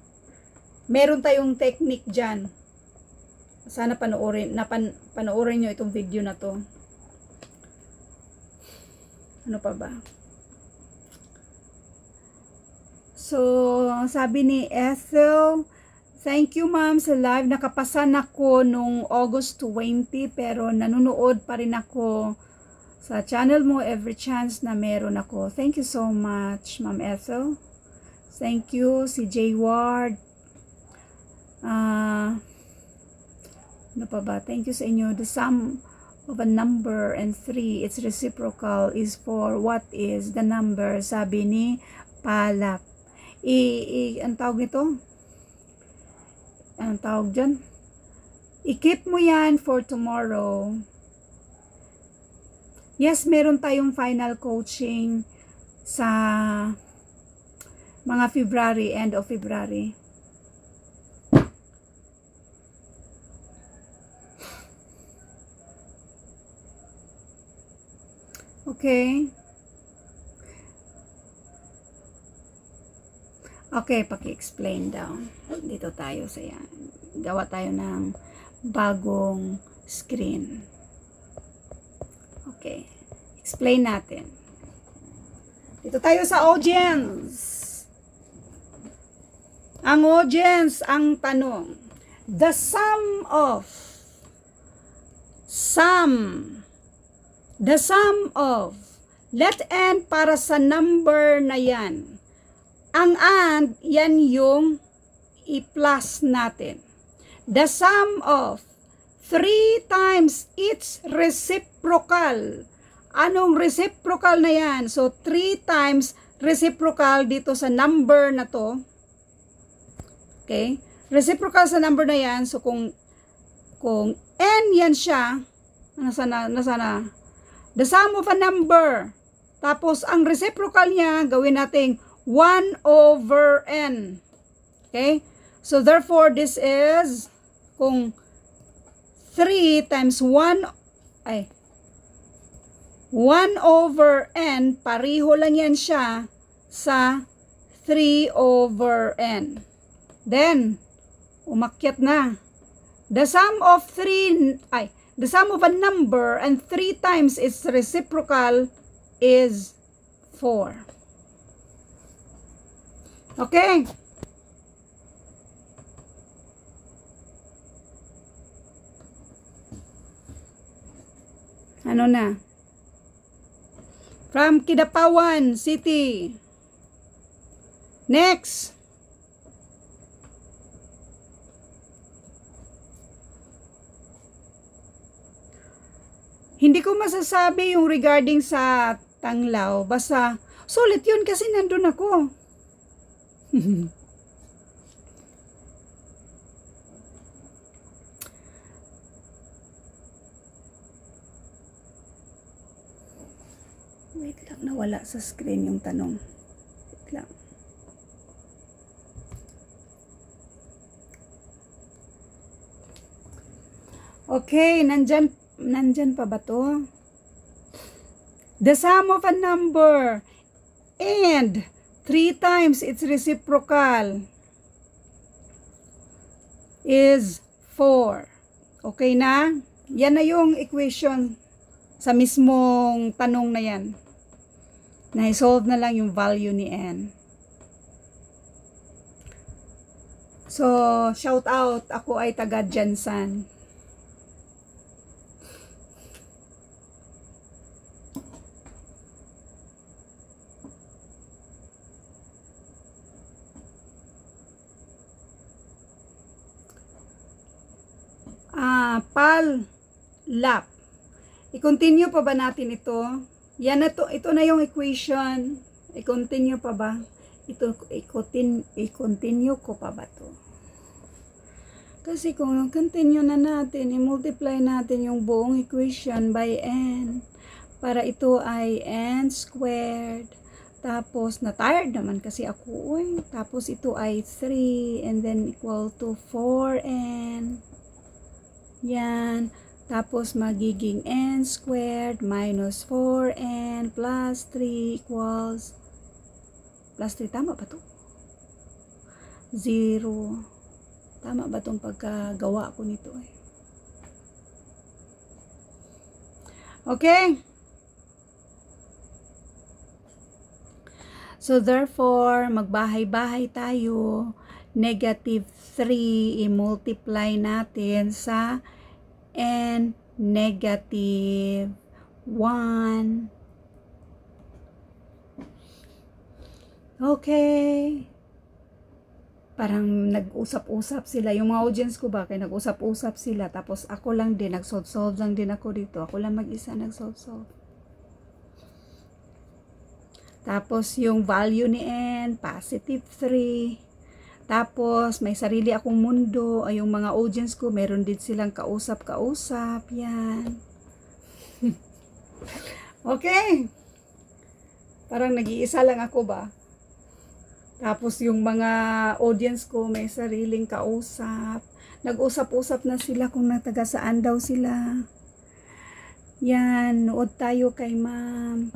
meron tayong technique dyan. Sana panoorin, napan, panoorin nyo itong video na to. Ano pa ba? So, sabi ni Ethel, thank you ma'am sa live. Nakapasan ako nung August 20 pero nanonood pa rin ako sa channel mo every chance na meron ako. Thank you so much, Ma'am Ethel. Thank you, si J. Ward. Uh, ano pa ba? Thank you sa inyo. The sum of a number and 3, its reciprocal is for what is the number, sabi ni Palak. I, i ang tawag nito? Ang tawag dyan? I-keep mo yan for tomorrow. Yes, meron tayong final coaching sa mga February, end of February. Okay. Okay, paki-explain daw. Dito tayo sa yan. gawa tayo ng bagong screen. Okay. Explain natin. Dito tayo sa audience. Ang audience, ang tanong. The sum of sum the sum of let n para sa number na yan. Ang and, yan yung i-plus natin. The sum of 3 times its reciprocal. Anong reciprocal na yan? So, 3 times reciprocal dito sa number na to Okay? Reciprocal sa number na yan. So, kung, kung n yan siya, nasa na, nasa na, the sum of a number. Tapos, ang reciprocal niya, gawin nating 1 over n. Okay? So, therefore, this is, kung 3 times 1, ay, 1 over n, pariho lang yan siya sa 3 over n. Then, umakyat na. The sum of 3, ay, the sum of a number and 3 times its reciprocal is 4. Okay? Ano na? From Kidapawan City. Next. Hindi ko masasabi yung regarding sa Tanglaw. Basta, sulit yun kasi nandun ako. Wait lang, nawala sa screen yung tanong. Wait lang. Okay, nandyan nandyan pa ba to? The sum of a number and 3 times its reciprocal is 4. Okay na? Yan na yung equation sa mismong tanong na yan. Na-solve na lang yung value ni n. So, shout out. Ako ay taga Jansan. pal lap. I-continue pa ba natin ito? Yan na to, ito na yung equation. I-continue pa ba? Ito, i-continue ko pa ba to? Kasi kung continue na natin, i-multiply natin yung buong equation by n. Para ito ay n squared. Tapos, na-tired naman kasi ako. Uy. Tapos, ito ay 3 and then equal to 4n. Yan. Tapos, magiging n squared minus 4n plus 3 equals plus 3. Tama ba to? 0. Tama ba tong pagkagawa ko nito eh? Okay? So, therefore, magbahay-bahay tayo negative 3 i-multiply natin sa n negative 1. Okay. Parang nag-usap-usap sila. Yung mga audience ko ba, kaya nag-usap-usap sila. Tapos ako lang din, nag-solve-solve lang din ako dito. Ako lang mag-isa nag-solve-solve. Tapos yung value ni n, positive 3. Tapos, may sarili akong mundo. Ay, yung mga audience ko, meron din silang kausap-kausap. Yan. okay. Parang nag-iisa lang ako ba? Tapos, yung mga audience ko, may sariling kausap. Nag-usap-usap na sila kung nataga saan daw sila. Yan, nood tayo kay ma'am.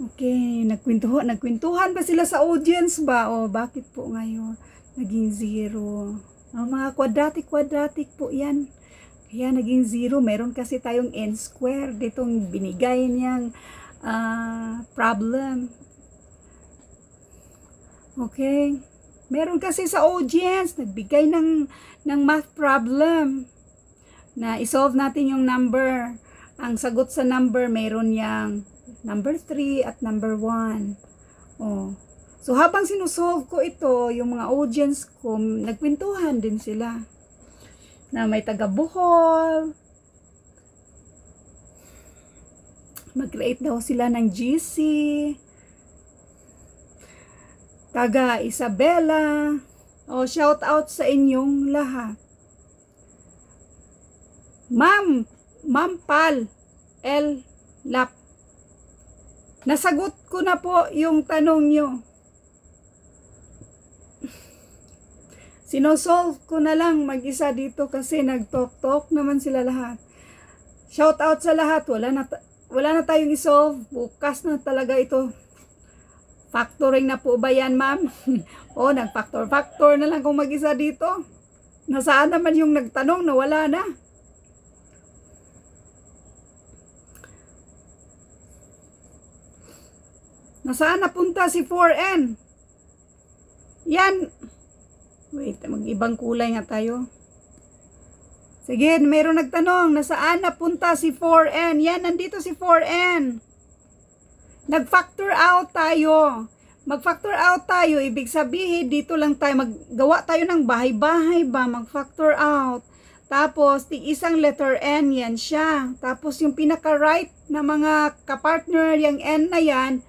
Okay, nagkwentuhan, nagkwentuhan ba sila sa audience ba? O, bakit po ngayon? Naging zero. Ang mga quadratic-quadratic po yan. Kaya naging zero. Meron kasi tayong n square ditong binigay niyang uh, problem. Okay? Meron kasi sa audience, nagbigay ng, ng math problem na isolve natin yung number. Ang sagot sa number, meron yang number 3 at number 1. Oh. So, habang sinusolve ko ito, yung mga audience ko, nagpintuhan din sila. Na may taga-Bohol. Mag-create daw sila ng GC taga Isabela, o shout out sa inyong lahat. Ma'am, Ma'am Pal, L. Lap. Nasagot ko na po yung tanong nyo. Sinosolve ko na lang mag-isa dito kasi nag-talk-talk naman sila lahat. Shout out sa lahat. Wala na, wala na tayong isolve. Bukas na talaga ito Factoring na po ba yan, ma'am? o, nag-factor-factor na lang kung mag-isa dito. Nasaan naman yung nagtanong na wala na? Nasaan napunta si 4N? Yan. Wait, mag-ibang kulay nga tayo. Sige, mayroong nagtanong, nasaan napunta si 4N? Yan, nandito si 4N. Nag-factor out tayo. Mag-factor out tayo, ibig sabihin dito lang tayo maggawa tayo ng bahay-bahay ba, mag-factor out. Tapos, di isang letter N yan siya. Tapos, yung pinaka-right na mga kapartner, yung N na yan,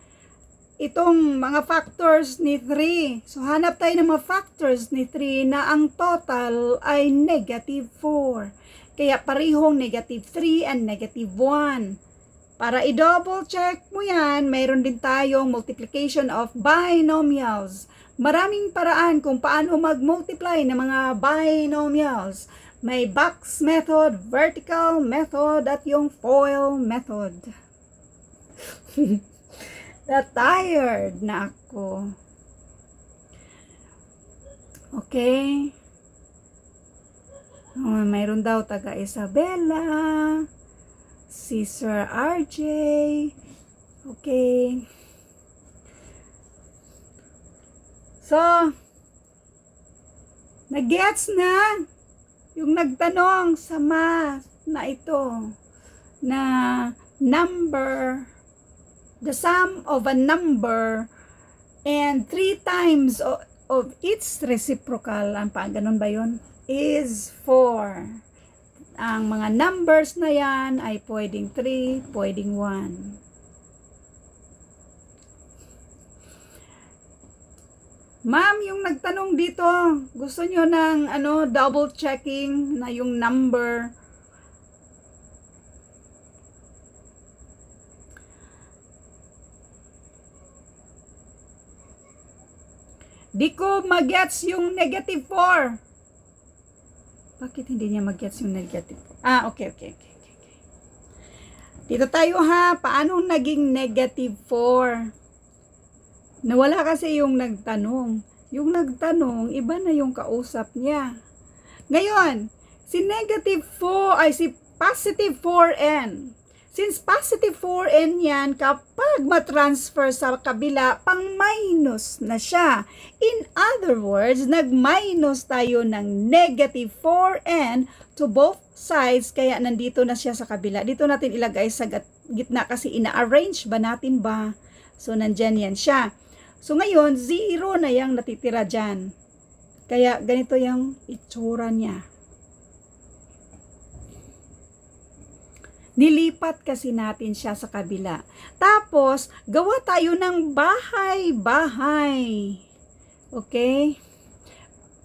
itong mga factors ni 3. So, hanap tayo ng mga factors ni 3 na ang total ay negative 4. Kaya parehong negative 3 and negative 1. Para i-double check mo yan, mayroon din tayong multiplication of binomials. Maraming paraan kung paano mag-multiply ng mga binomials. May box method, vertical method, at yung FOIL method. na tired na ako. Okay. Oh, mayroon daw taga Isabela si Sir RJ. Okay. So, nag-gets na yung nagtanong sa math na ito na number the sum of a number and three times of, of its reciprocal ang pa ganun ba yon is 4 ang mga numbers na yan ay pwedeng 3, pwedeng 1. Ma'am, yung nagtanong dito, gusto nyo ng ano, double checking na yung number. Di ko magets yung negative 4. Bakit hindi niya mag-gets yung negative? Ah, okay, okay, okay, okay. Dito tayo ha. Paano naging negative 4? Nawala kasi yung nagtanong. Yung nagtanong, iba na yung kausap niya. Ngayon, si negative 4 ay si positive 4n. Since positive 4n yan, kapag matransfer sa kabila, pang minus na siya. In other words, nag-minus tayo ng negative 4n to both sides, kaya nandito na siya sa kabila. Dito natin ilagay sa gitna kasi ina-arrange ba natin ba? So, nandyan yan siya. So, ngayon, zero na yung natitira dyan. Kaya, ganito yung itsura niya. Nilipat kasi natin siya sa kabila. Tapos, gawa tayo ng bahay-bahay. Okay?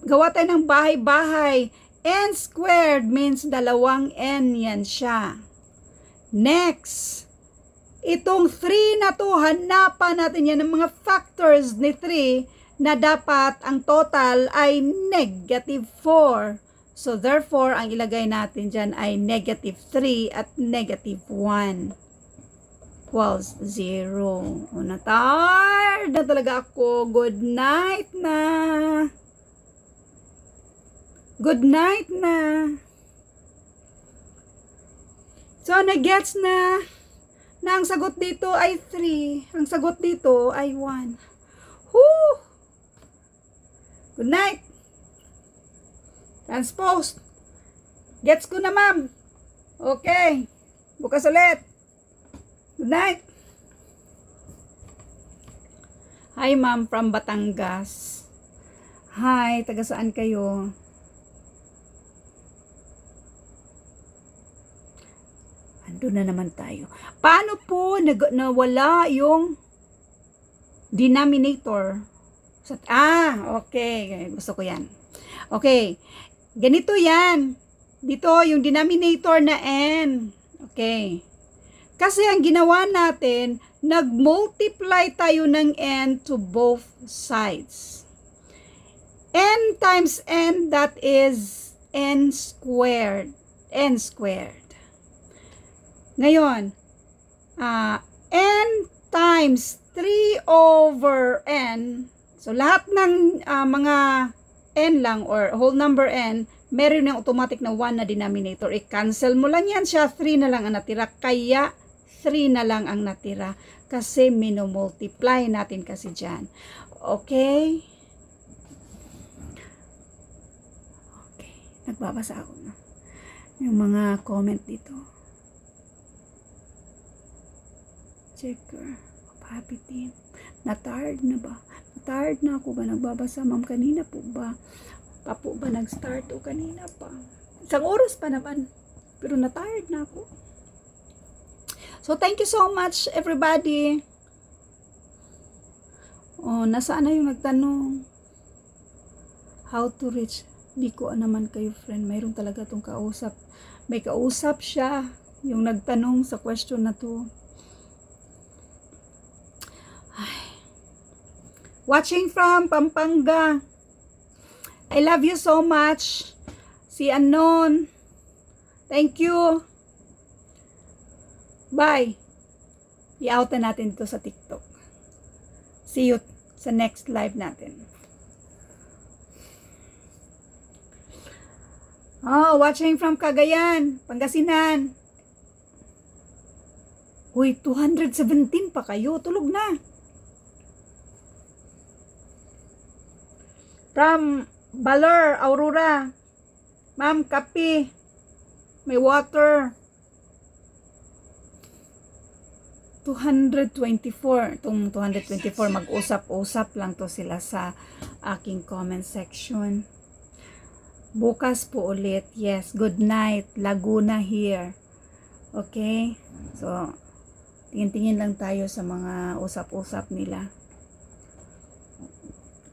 Gawa tayo ng bahay-bahay. n squared means dalawang n yan siya. Next, itong 3 na to, hanapan natin yan ng mga factors ni 3 na dapat ang total ay negative 4. So, therefore, ang ilagay natin dyan ay negative 3 at negative 1 equals 0. O, na tired na talaga ako. Good night na. Good night na. So, nag-gets na na ang sagot dito ay 3. Ang sagot dito ay 1. Whoo! Good night. Transpose. Gets ko na, ma'am. Okay. Bukas ulit. Good night. Hi, ma'am from Batangas. Hi, taga saan kayo? Ando na naman tayo. Paano po nag nawala yung denominator? Ah, okay. Gusto ko yan. Okay. Ganito yan. Dito, yung denominator na n. Okay. Kasi ang ginawa natin, nag-multiply tayo ng n to both sides. n times n, that is n squared. n squared. Ngayon, uh, n times 3 over n. So, lahat ng uh, mga n lang or whole number n, meron yung automatic na 1 na denominator. I-cancel mo lang yan siya, 3 na lang ang natira. Kaya, 3 na lang ang natira. Kasi minomultiply natin kasi dyan. Okay? Okay. Nagbabasa ako na. Yung mga comment dito. checker happy team. Na-tired na ba? Na-tired na ako ba? Nagbabasa, ma'am, kanina po ba? Pa po ba nag-start o kanina pa? Isang oras pa naman. Pero na-tired na ako. So, thank you so much, everybody. Oh, nasaan na yung nagtanong? How to reach? Di ko naman kayo, friend. Mayroon talaga tong kausap. May kausap siya. Yung nagtanong sa question na to. Watching from Pampanga. I love you so much. Si Anon. Thank you. Bye. I-out na natin to sa TikTok. See you sa next live natin. Oh, watching from Cagayan, Pangasinan. Uy, 217 pa kayo. Tulog na. From Baler, Aurora. Ma'am, kape. May water. 224. Itong 224, mag-usap-usap lang to sila sa aking comment section. Bukas po ulit. Yes, good night. Laguna here. Okay? So, tingin-tingin lang tayo sa mga usap-usap nila.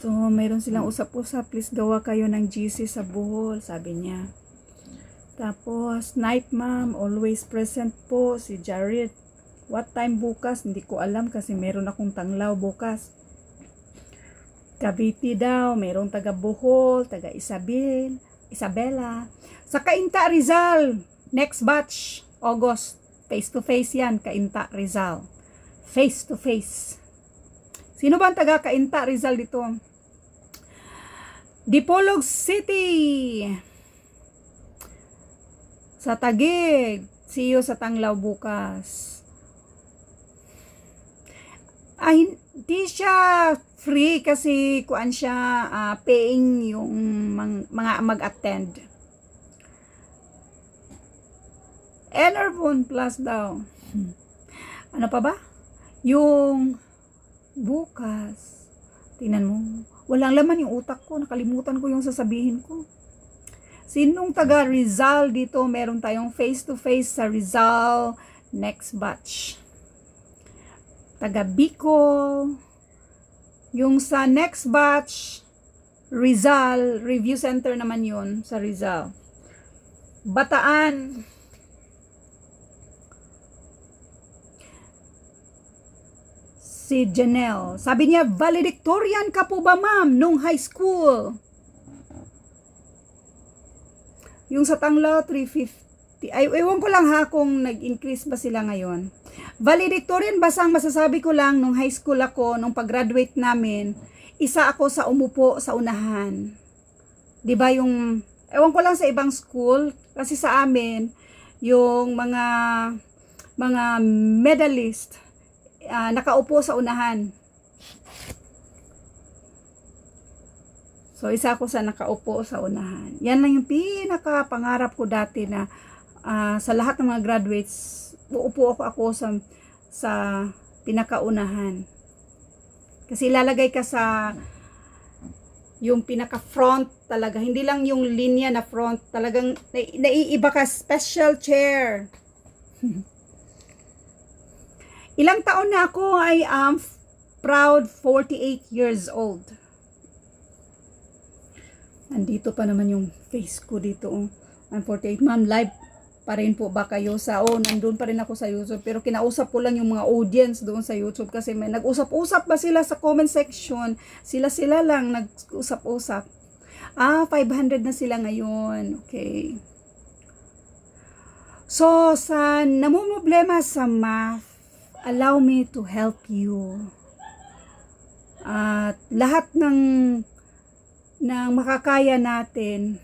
So, mayroon silang usap-usap, please gawa kayo ng GC sa buhol, sabi niya. Tapos, night ma'am, always present po si Jared. What time bukas? Hindi ko alam kasi meron akong tanglaw bukas. Cavite daw, mayroong taga Bohol, taga Isabel, Isabela. Sa Kainta Rizal, next batch, August, face to face yan, Kainta Rizal. Face to face. Sino ba ang taga Kainta Rizal dito? Dipolog City. Sa Tagig. See you sa Tanglaw bukas. Ay, hindi siya free kasi kuan siya uh, paying yung mga mag-attend. Enervon Plus daw. Ano pa ba? Yung bukas. Tingnan mo. Walang laman yung utak ko. Nakalimutan ko yung sasabihin ko. Sinong taga Rizal dito? Meron tayong face-to-face -face sa Rizal next batch. Taga Bicol. Yung sa next batch, Rizal, review center naman yun sa Rizal. Bataan, si Janelle. Sabi niya, valedictorian ka po ba ma'am nung high school? Yung sa Tangla, 350. Ay, ewan ko lang ha kung nag-increase ba sila ngayon. Valedictorian basang masasabi ko lang nung high school ako, nung pag-graduate namin, isa ako sa umupo sa unahan. 'Di ba yung Ewan ko lang sa ibang school, kasi sa amin, yung mga mga medalist, uh, nakaupo sa unahan. So, isa ako sa nakaupo sa unahan. Yan lang yung pinaka pangarap ko dati na uh, sa lahat ng mga graduates, uupo ako ako sa, sa pinakaunahan. Kasi ilalagay ka sa yung pinaka front talaga. Hindi lang yung linya na front. Talagang na, naiiba ka. Special chair. Ilang taon na ako? I am proud 48 years old. Andito pa naman yung face ko dito. Oh. I'm 48. Ma'am, live pa rin po ba kayo sa, oh, nandun pa rin ako sa YouTube. Pero kinausap ko lang yung mga audience doon sa YouTube kasi may nag-usap-usap ba sila sa comment section? Sila-sila lang nag-usap-usap. Ah, 500 na sila ngayon. Okay. So, sa namumblema sa math, allow me to help you. At lahat ng ng makakaya natin,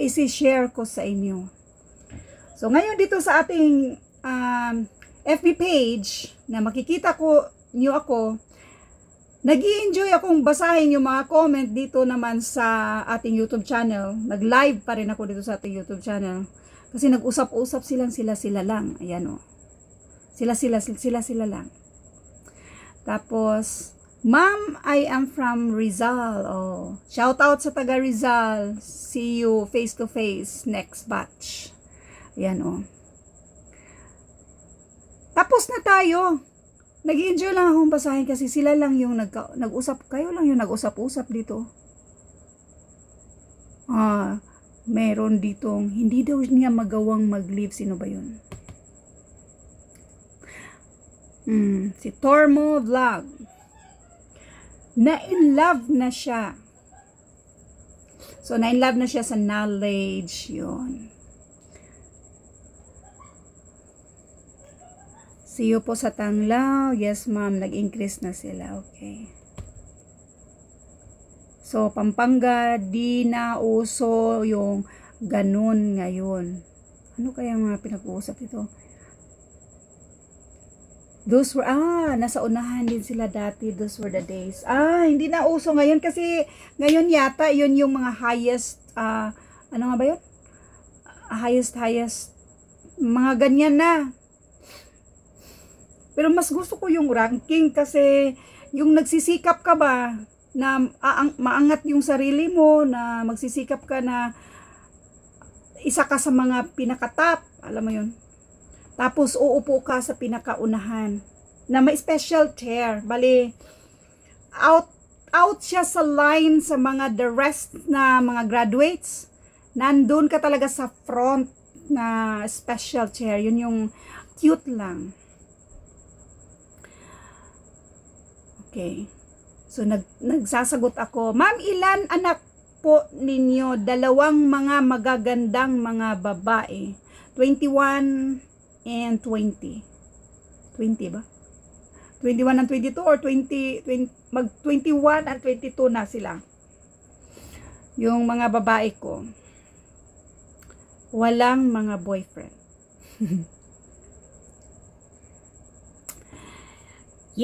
isi-share ko sa inyo. So, ngayon dito sa ating um, FB page, na makikita ko niyo ako, nag enjoy akong basahin yung mga comment dito naman sa ating YouTube channel. Nag-live pa rin ako dito sa ating YouTube channel. Kasi nag-usap-usap silang sila-sila lang. Ayan o. Oh. Sila-sila, sila-sila lang. Tapos, Ma'am, I am from Rizal. Oh, shout out sa taga Rizal. See you face to face next batch. Yan oh. Tapos na tayo. Nag-enjoy lang akong basahin kasi sila lang yung nag-usap. Kayo lang yung nag-usap-usap dito. Ah, meron ditong hindi daw niya magawang mag-leave. Sino ba yun? Hmm, si Tormo Vlog na in love na siya. So, na in love na siya sa knowledge, yun. See you po sa Tanglaw. Yes, ma'am. Nag-increase na sila. Okay. So, Pampanga, di na uso yung ganun ngayon. Ano kaya mga pinag-uusap ito? Those were, ah, nasa unahan din sila dati. Those were the days. Ah, hindi na uso ngayon kasi ngayon yata yun yung mga highest, ah, ano nga ba yun? Uh, highest, highest, mga ganyan na. Pero mas gusto ko yung ranking kasi yung nagsisikap ka ba na aang, maangat yung sarili mo, na magsisikap ka na isa ka sa mga pinakatap, alam mo yun, tapos uupo ka sa pinakaunahan na may special chair. Bali, out out siya sa line sa mga the rest na mga graduates. Nandun ka talaga sa front na special chair. Yun yung cute lang. Okay. So, nag, nagsasagot ako, Ma'am, ilan anak po ninyo? Dalawang mga magagandang mga babae. 21 and 20. 20 ba? 21 and 22 or 20, 20 mag 21 and 22 na sila. Yung mga babae ko, walang mga boyfriend.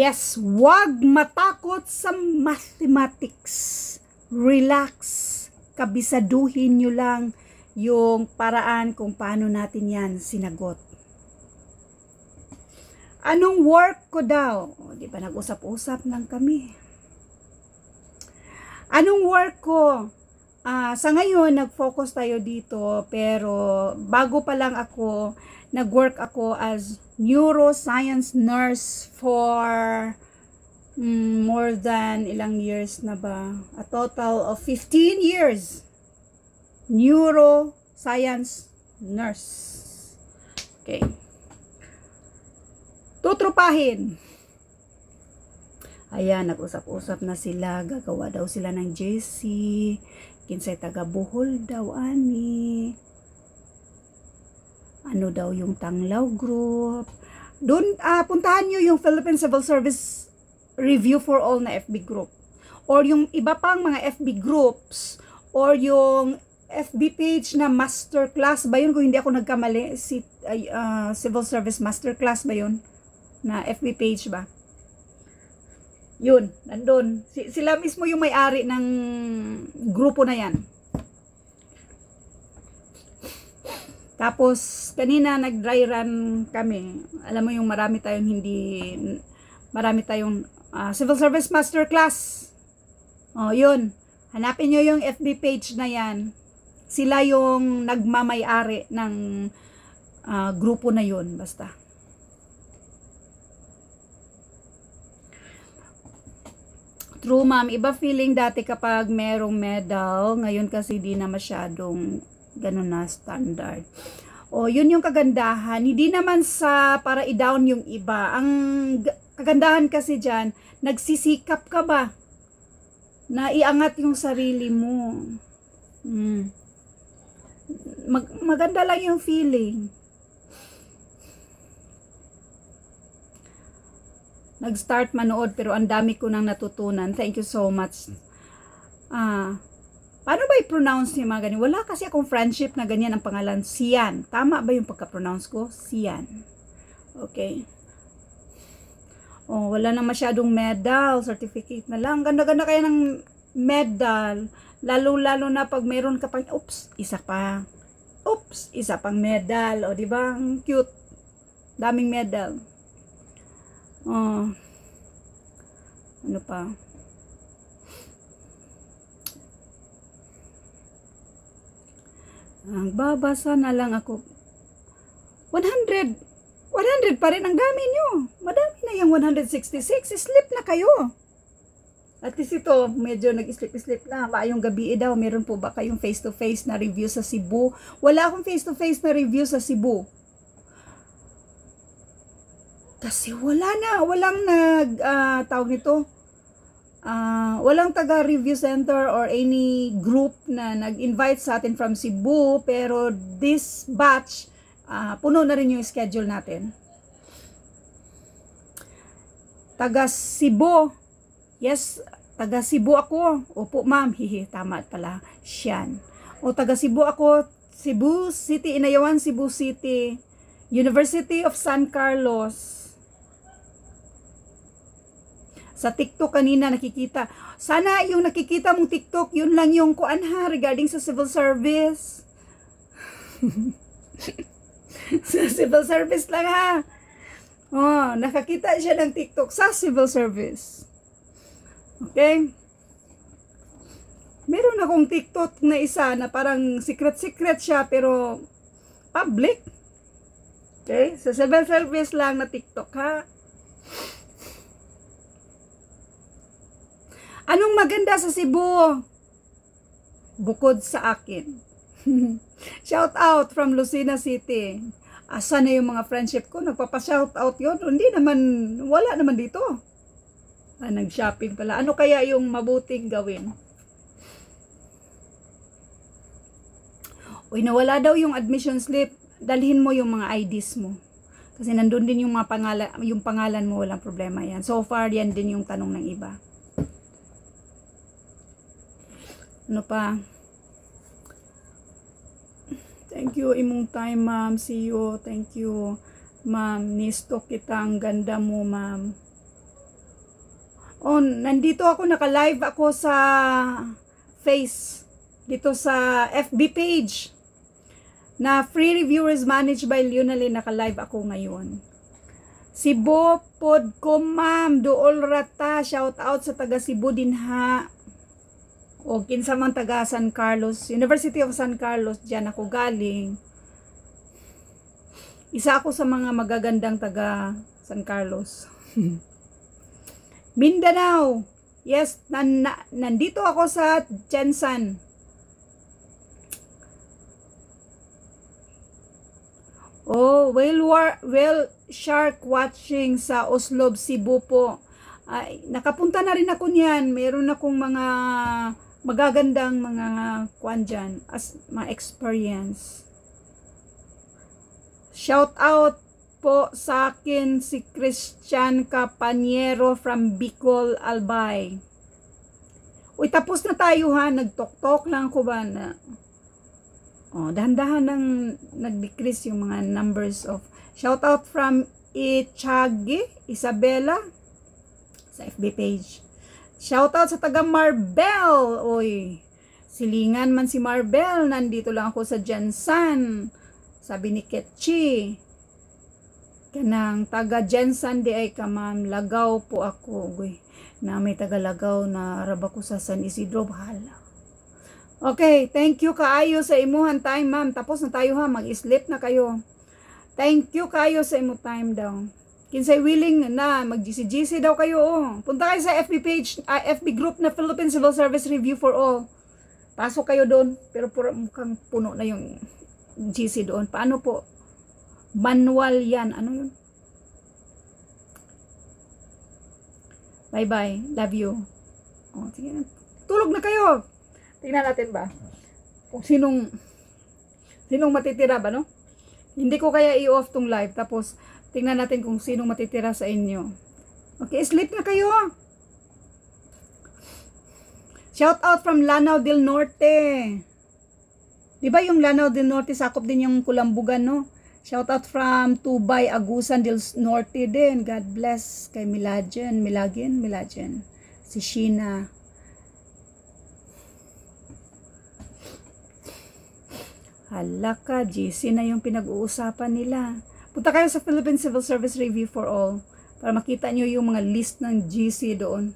yes, wag matakot sa mathematics. Relax. Kabisaduhin nyo lang yung paraan kung paano natin yan sinagot. Anong work ko daw? O, di ba nag-usap-usap lang kami. Anong work ko? Uh, sa ngayon, nag-focus tayo dito, pero bago pa lang ako, nag-work ako as neuroscience nurse for mm, more than ilang years na ba? A total of 15 years. Neuroscience nurse. Okay tutrupahin. Ayan, nag-usap-usap na sila. Gagawa daw sila ng JC. Kinsay taga Bohol daw, ani. Ano daw yung Tanglaw Group. Doon, uh, puntahan nyo yung Philippine Civil Service Review for All na FB group. Or yung iba pang mga FB groups. Or yung FB page na masterclass ba yun? Kung hindi ako nagkamali, si, uh, Civil Service Masterclass ba yun? Na FB page ba? Yun, nandun. Si, sila mismo yung may-ari ng grupo na yan. Tapos, kanina nag-dry run kami. Alam mo yung marami tayong hindi, marami tayong uh, Civil Service Masterclass. Oh, yun. Hanapin nyo yung FB page na yan. Sila yung nagmamay-ari ng uh, grupo na yun. Basta. True, ma'am. Iba feeling dati kapag merong medal. Ngayon kasi di na masyadong ganun na standard. O, yun yung kagandahan. Hindi naman sa para i-down yung iba. Ang kagandahan kasi dyan, nagsisikap ka ba? Na iangat yung sarili mo. Hmm. Mag maganda lang yung feeling. Nag-start manood pero ang dami ko nang natutunan. Thank you so much. Ah, Paano ba i-pronounce niya mga ganyan? Wala kasi akong friendship na ganyan ang pangalan. Sian. Tama ba yung pagka-pronounce ko? Sian. Okay. Oh, wala na masyadong medal, certificate na lang. Ganda-ganda kaya ng medal. Lalo-lalo na pag meron ka pang, oops, isa pa. Oops, isa pang medal. O, di ba? Ang cute. Daming medal. Oh. Ano pa? Ang babasa na lang ako. 100. 100 pa rin ang dami nyo. Madami na yung 166. Sleep na kayo. At least ito, medyo nag-sleep-sleep na. Maayong gabi eh daw, meron po ba kayong face-to-face -face na review sa Cebu? Wala akong face-to-face -face na review sa Cebu. Kasi wala na, walang nag, uh, tawag nito, uh, walang taga review center or any group na nag-invite sa atin from Cebu pero this batch uh, puno na rin yung schedule natin. Taga Cebu yes taga Cebu ako. Opo ma'am. Hihi tama pala siyan. O taga Cebu ako. Cebu City Inayawan Cebu City University of San Carlos sa TikTok kanina nakikita. Sana yung nakikita mong TikTok, yun lang yung kuan ha regarding sa civil service. sa civil service lang ha. Oh, nakakita siya ng TikTok sa civil service. Okay? Meron akong TikTok na isa na parang secret-secret siya pero public. Okay? Sa civil service lang na TikTok ha. Anong maganda sa Cebu? Bukod sa akin. shout out from Lucena City. Asa na yung mga friendship ko? Nagpapa-shout out yun? Hindi naman, wala naman dito. Ah, nag-shopping pala. Ano kaya yung mabuting gawin? Uy, nawala daw yung admission slip. Dalhin mo yung mga IDs mo. Kasi nandun din yung mga pangalan, yung pangalan mo, walang problema yan. So far, yan din yung tanong ng iba. Ano pa? Thank you, imong time, ma'am. See you. Thank you, ma'am. Nisto kita. Ang ganda mo, ma'am. Oh, nandito ako, naka-live ako sa Face. Dito sa FB page. Na free reviewers managed by Lionel. Naka-live ako ngayon. Si Bo Podko, ma'am. Dool rata. Shout out sa taga Cebu din ha o kinsa taga San Carlos, University of San Carlos, diyan ako galing. Isa ako sa mga magagandang taga San Carlos. Mindanao. Yes, nan, na, nandito ako sa Jensan. Oh, whale, war, whale shark watching sa Oslob, Cebu po. Ay, nakapunta na rin ako niyan. Meron akong mga magagandang mga kwan dyan as mga experience. Shout out po sa akin si Christian Capaniero from Bicol, Albay. Uy, tapos na tayo ha. Nagtok-tok lang ko ba na Oh, dahan-dahan nang nag-decrease yung mga numbers of shout out from Ichagi, Isabella sa FB page. Shout out sa taga Marbel. Oy, silingan man si Marbel. Nandito lang ako sa Jensan. Sabi ni Ketchi. Kanang taga Jensan di ay ka ma'am. Lagaw po ako. Uy, na may taga Lagaw na araba ko sa San Isidro. Bahala. Okay, thank you kaayo sa imuhan time, ma'am. Tapos na tayo ha, mag-sleep na kayo. Thank you kayo sa imo time daw. Kinsay willing na mag-GC-GC daw kayo. Oh. Punta kayo sa FB page, uh, ah, FB group na Philippine Civil Service Review for All. Pasok kayo doon. Pero puro, mukhang puno na yung GC doon. Paano po? Manual yan. Ano yun? Bye-bye. Love you. Oh, sige na. Tulog na kayo. Tingnan natin ba? Kung sinong sinong matitira ba, no? Hindi ko kaya i-off tong live. Tapos, tingnan natin kung sino matitira sa inyo. Okay, sleep na kayo. Shout out from Lanao del Norte. Di ba yung Lanao del Norte, sakop din yung Kulambugan, no? Shout out from Tubay, Agusan del Norte din. God bless kay Milajen, Milagin, Milajen. Si Sheena. Hala ka, GC na yung pinag-uusapan nila. Punta kayo sa Philippine Civil Service Review for All para makita nyo yung mga list ng GC doon.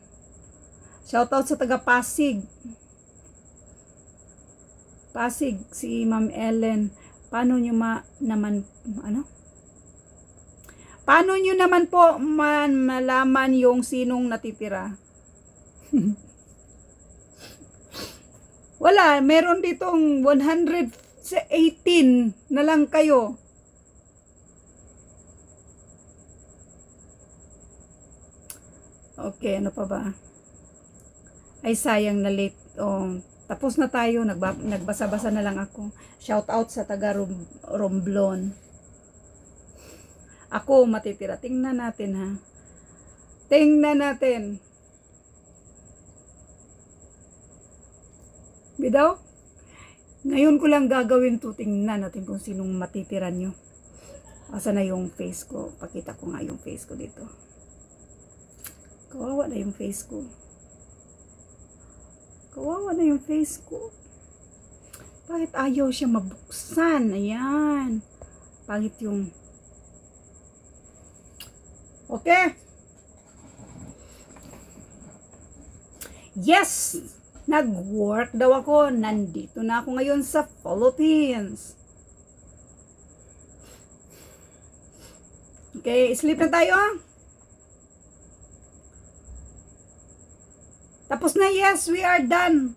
Shoutout sa taga Pasig. Pasig, si Ma'am Ellen. Paano nyo ma naman, ano? Paano nyo naman po man malaman yung sinong natitira? Wala, meron ditong 100 sa 18 na lang kayo. Okay, ano pa ba? Ay, sayang na late. Oh, tapos na tayo. Nagba, nagbasa-basa na lang ako. Shout out sa taga Rom, Romblon. Ako matitira. Tingnan natin ha. Tingnan natin. Bidaw? Ngayon ko lang gagawin to. Tingnan natin kung sinong matitira nyo. Asa na yung face ko? Pakita ko nga yung face ko dito. Kawawa na yung face ko. Kawawa na yung face ko. Bakit ayaw siya mabuksan? Ayan. Pangit yung... Okay. Yes! Nag-work daw ako. Nandito na ako ngayon sa Philippines. Okay, sleep na tayo. Tapos na, yes, we are done.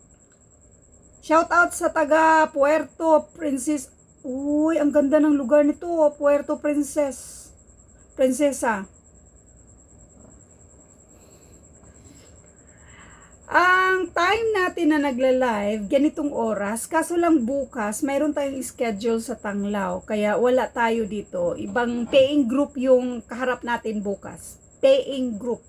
Shout out sa taga Puerto Princess. Uy, ang ganda ng lugar nito. Puerto Princess. Prinsesa. Ang time natin na nagla-live, ganitong oras, kaso lang bukas, mayroon tayong schedule sa Tanglaw, kaya wala tayo dito. Ibang paying group yung kaharap natin bukas. Paying group.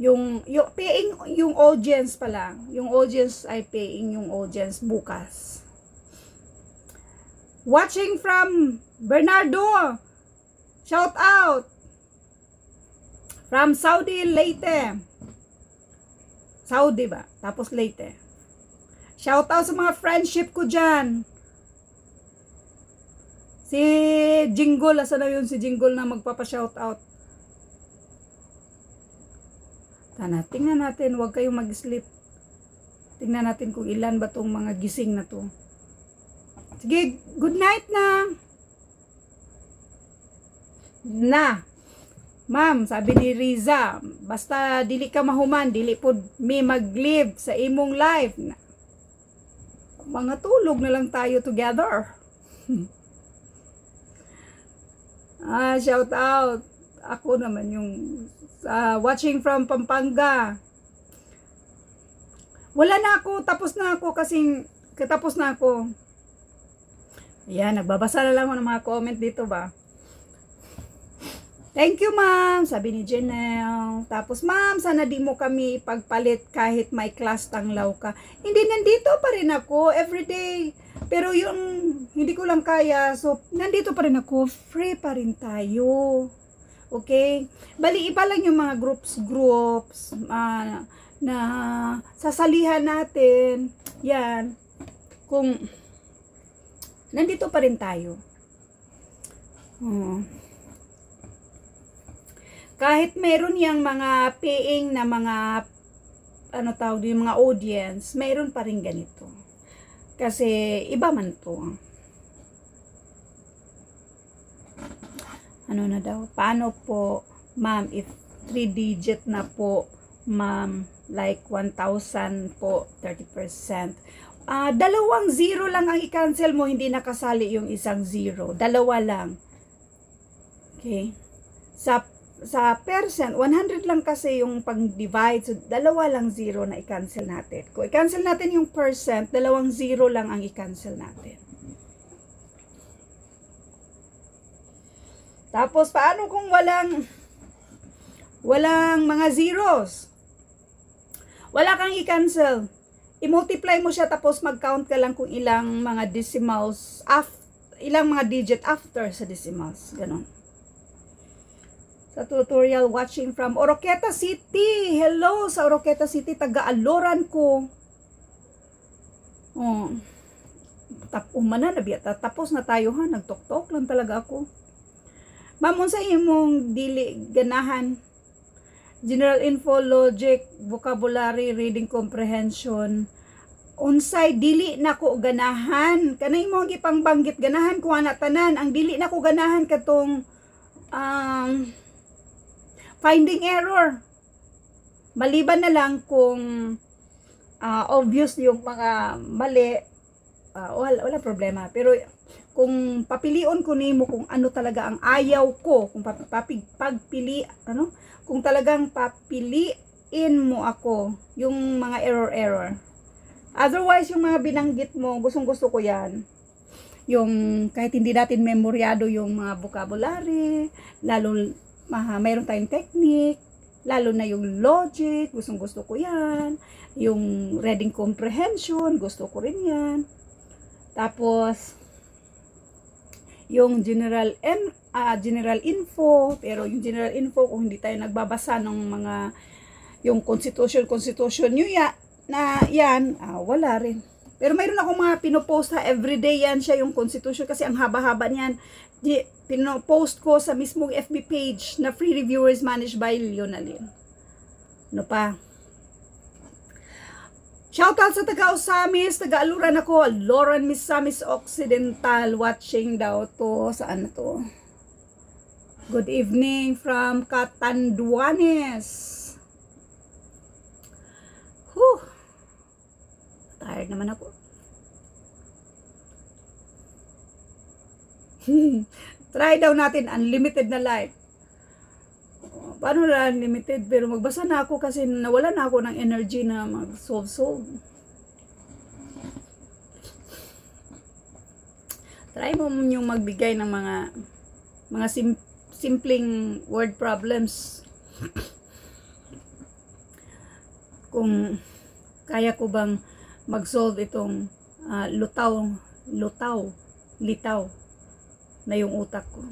Yung, yung paying, yung audience pala. Yung audience ay paying yung audience bukas. Watching from Bernardo. Shout out. From Saudi Leyte. Saudi ba? Tapos eh. Shout out sa mga friendship ko dyan. Si Jingle, asa na yun si Jingle na magpapa-shout out. Tana, tingnan natin, huwag kayong mag-sleep. Tingnan natin kung ilan ba tong mga gising na to. Sige, good night na. Na. Ma'am, sabi ni Riza, basta dili ka mahuman, dili pod mi mag-live sa imong life. Mga tulog na lang tayo together. ah, shout out. Ako naman yung uh, watching from Pampanga. Wala na ako, tapos na ako kasi katapos na ako. Ayan, nagbabasa na lang ako ng mga comment dito ba. Thank you, ma'am. Sabi ni Janelle. Tapos, ma'am, sana di mo kami pagpalit kahit may class tanglaw ka. Hindi, nandito pa rin ako. Everyday. Pero yung hindi ko lang kaya, so nandito pa rin ako, free pa rin tayo. Okay? Bali, iba lang yung mga groups, groups, uh, na sasalihan natin. Yan. Kung nandito pa rin tayo. Oh. Kahit meron yang mga paying na mga ano tawag yung mga audience, meron pa rin ganito. Kasi iba man to. Ano na daw? Paano po, ma'am, if 3 digit na po, ma'am, like 1,000 po, 30%. Ah, uh, dalawang zero lang ang i-cancel mo, hindi nakasali yung isang zero. Dalawa lang. Okay? Sa sa percent, 100 lang kasi yung pang-divide. So, dalawa lang zero na i-cancel natin. Kung i-cancel natin yung percent, dalawang zero lang ang i-cancel natin. Tapos, paano kung walang walang mga zeros? Wala kang i-cancel. I-multiply mo siya tapos mag-count ka lang kung ilang mga decimals after, ilang mga digit after sa decimals. Ganon sa tutorial watching from Oroqueta City. Hello sa Oroqueta City, taga-aloran ko. Oh. Tap umana na biya tapos na tayo ha, nagtok-tok lang talaga ako. Ma'am, sa imong dili ganahan general info, logic, vocabulary, reading comprehension, unsay dili nako ganahan kanay mo gipangbanggit ganahan ko ana tanan ang dili nako ganahan katong um, finding error. Maliban na lang kung uh, obvious yung mga mali, uh, wala, wala problema. Pero kung papilion ko nimo kung ano talaga ang ayaw ko, kung papig, pagpili, ano, kung talagang papiliin mo ako yung mga error-error. Otherwise, yung mga binanggit mo, gustong gusto ko yan. Yung kahit hindi natin memoryado yung mga vocabulary, lalo uh, mayroon tayong technique, lalo na yung logic, gustong gusto ko yan. Yung reading comprehension, gusto ko rin yan. Tapos, yung general and uh, general info, pero yung general info kung hindi tayo nagbabasa ng mga yung constitution constitution nyo ya, na yan, uh, wala rin. Pero mayroon akong mga pinopost ha, everyday yan siya yung constitution kasi ang haba-haba niyan. Di, pinopost ko sa mismong FB page na free reviewers managed by Leonalyn. Ano pa? Shoutout sa taga Osamis, taga Aluran ako, Lauren Misamis Occidental, watching daw to, saan na to? Good evening from Catanduanes. Whew. Tired naman ako. Try daw natin unlimited na life. Paano na unlimited? Pero magbasa na ako kasi nawala na ako ng energy na mag-solve-solve. Try mo yung magbigay ng mga mga sim simpleng word problems. Kung kaya ko bang mag-solve itong uh, lutaw, lutaw, litaw na yung utak ko.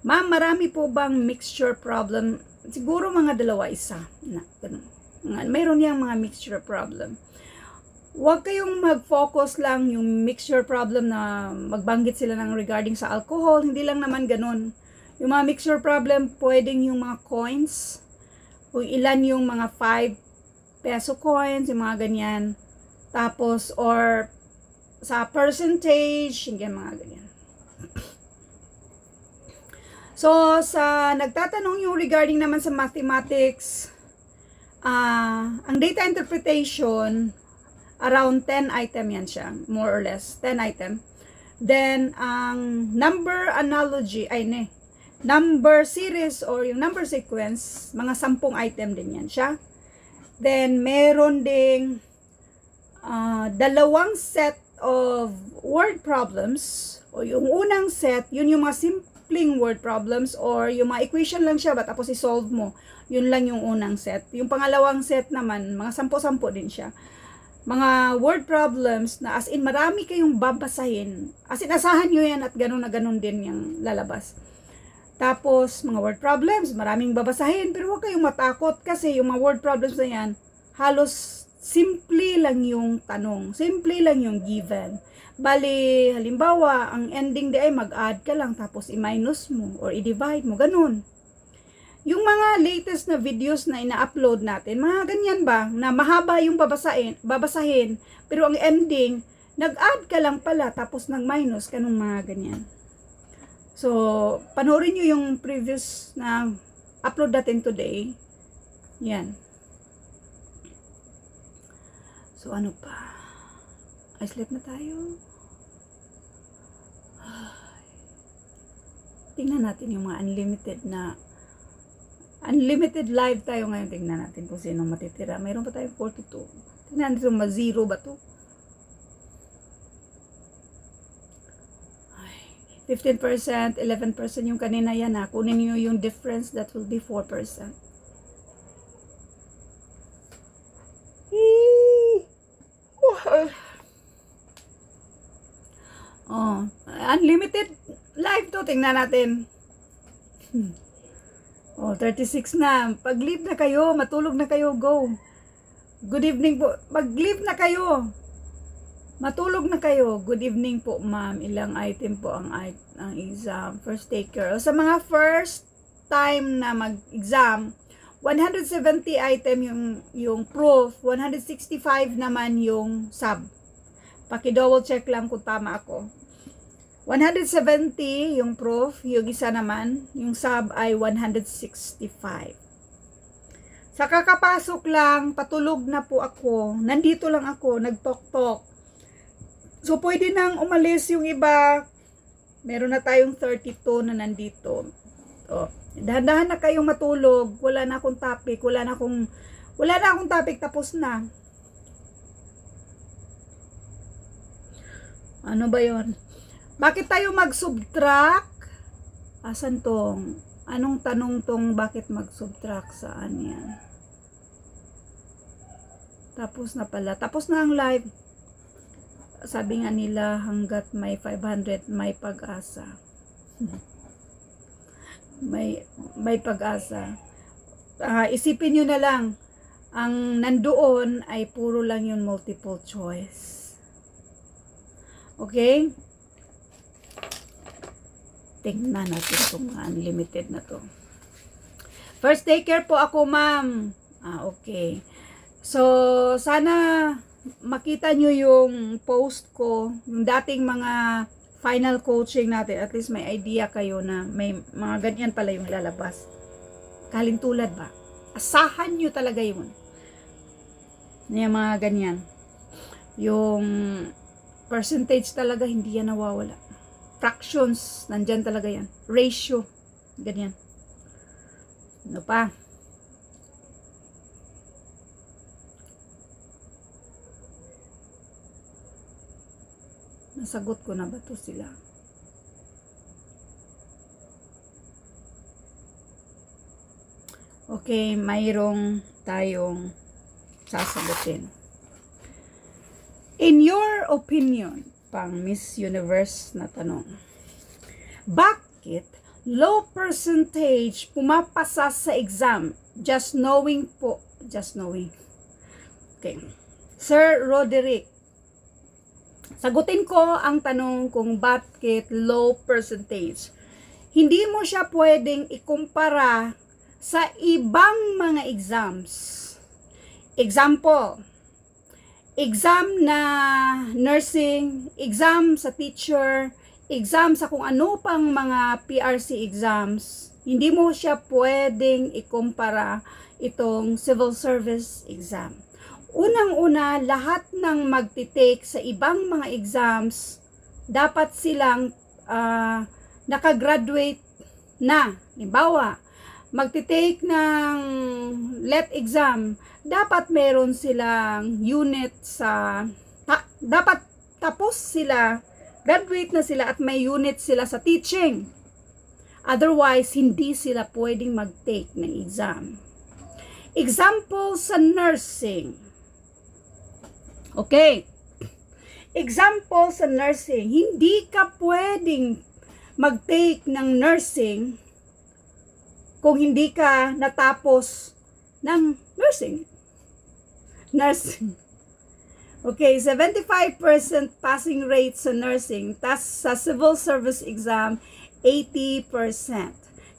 Ma'am, marami po bang mixture problem? Siguro mga dalawa isa. Na, ganun. Mayroon niyang mga mixture problem. Huwag kayong mag-focus lang yung mixture problem na magbanggit sila ng regarding sa alcohol. Hindi lang naman ganun. Yung mga mixture problem, pwedeng yung mga coins, kung ilan yung mga 5 peso coins, yung mga ganyan. Tapos, or sa percentage, yung mga ganyan. So, sa nagtatanong yung regarding naman sa mathematics, uh, ang data interpretation, around 10 item yan siya, more or less, 10 item. Then, ang number analogy, ay ne, number series or yung number sequence, mga 10 item din yan siya. Then, meron ding uh, dalawang set of word problems, o yung unang set, yun yung mga simple simpleng word problems or yung mga equation lang siya ba tapos i-solve mo. Yun lang yung unang set. Yung pangalawang set naman, mga sampo-sampo din siya. mga word problems na as in marami kayong babasahin. As in asahan nyo yan at ganun na ganun din yung lalabas. Tapos, mga word problems, maraming babasahin, pero huwag kayong matakot kasi yung mga word problems na yan, halos simple lang yung tanong. Simple lang yung given. Bali, halimbawa, ang ending di ay mag-add ka lang tapos i-minus mo or i-divide mo, ganun. Yung mga latest na videos na ina-upload natin, mga ganyan ba, na mahaba yung babasahin, babasahin, pero ang ending, nag-add ka lang pala, tapos nag-minus, kanong mga ganyan. So, panoorin nyo yung previous na upload natin today. Yan. So, ano pa? Ay, sleep na tayo. Tingnan natin yung mga unlimited na Unlimited live tayo ngayon. Tingnan natin kung sino matitira. Mayroon pa tayong 42. Tingnan natin ma-zero ba to? Ay, 15%, 11% yung kanina yan ha. Kunin nyo yung difference. That will be 4%. Oh, unlimited live to. Tingnan natin. Hmm. Oh, 36 na. Pag-leave na kayo, matulog na kayo, go. Good evening po. Mag-leave na kayo. Matulog na kayo. Good evening po, ma'am. Ilang item po ang, ang exam. First taker. O, sa mga first time na mag-exam, 170 item yung, yung proof, 165 naman yung sub. Paki-double check lang kung tama ako. 170 yung proof, yung isa naman, yung sub ay 165. Sa kakapasok lang, patulog na po ako. Nandito lang ako, nagtok-tok. So, pwede nang umalis yung iba. Meron na tayong 32 na nandito. Oh, dahan-dahan na kayong matulog. Wala na akong topic. Wala na akong, wala na akong topic. Tapos na. Ano ba yon? Bakit tayo mag-subtract? Asan tong? Anong tanong tong bakit mag-subtract? Saan yan? Tapos na pala. Tapos na ang live. Sabi nga nila hanggat may 500 may pag-asa. may may pag-asa. Uh, isipin nyo na lang ang nandoon ay puro lang yung multiple choice. Okay? Tingnan natin itong unlimited na to. First taker po ako, ma'am. Ah, okay. So, sana makita nyo yung post ko, yung dating mga final coaching natin. At least may idea kayo na may mga ganyan pala yung lalabas. Kalintulad ba? Asahan nyo talaga yun. Yung mga ganyan. Yung percentage talaga hindi yan nawawala fractions, nandyan talaga yan. Ratio, ganyan. Ano pa? Nasagot ko na ba to sila? Okay, mayroong tayong sasagutin. In your opinion, pang Miss Universe na tanong. Bakit low percentage pumapasa sa exam? Just knowing po. Just knowing. Okay. Sir Roderick, sagutin ko ang tanong kung bakit low percentage. Hindi mo siya pwedeng ikumpara sa ibang mga exams. Example, exam na nursing, exam sa teacher, exam sa kung ano pang mga PRC exams, hindi mo siya pwedeng ikumpara itong civil service exam. Unang-una, lahat ng magtitake sa ibang mga exams, dapat silang uh, nakagraduate na. Halimbawa, magtitake ng let exam, dapat meron silang unit sa, ta, dapat tapos sila, graduate na sila at may unit sila sa teaching. Otherwise, hindi sila pwedeng mag-take ng exam. Example sa nursing. Okay. Example sa nursing, hindi ka pwedeng mag-take ng nursing kung hindi ka natapos ng nursing. Nursing. Okay, 75% passing rate sa nursing, tas sa civil service exam, 80%.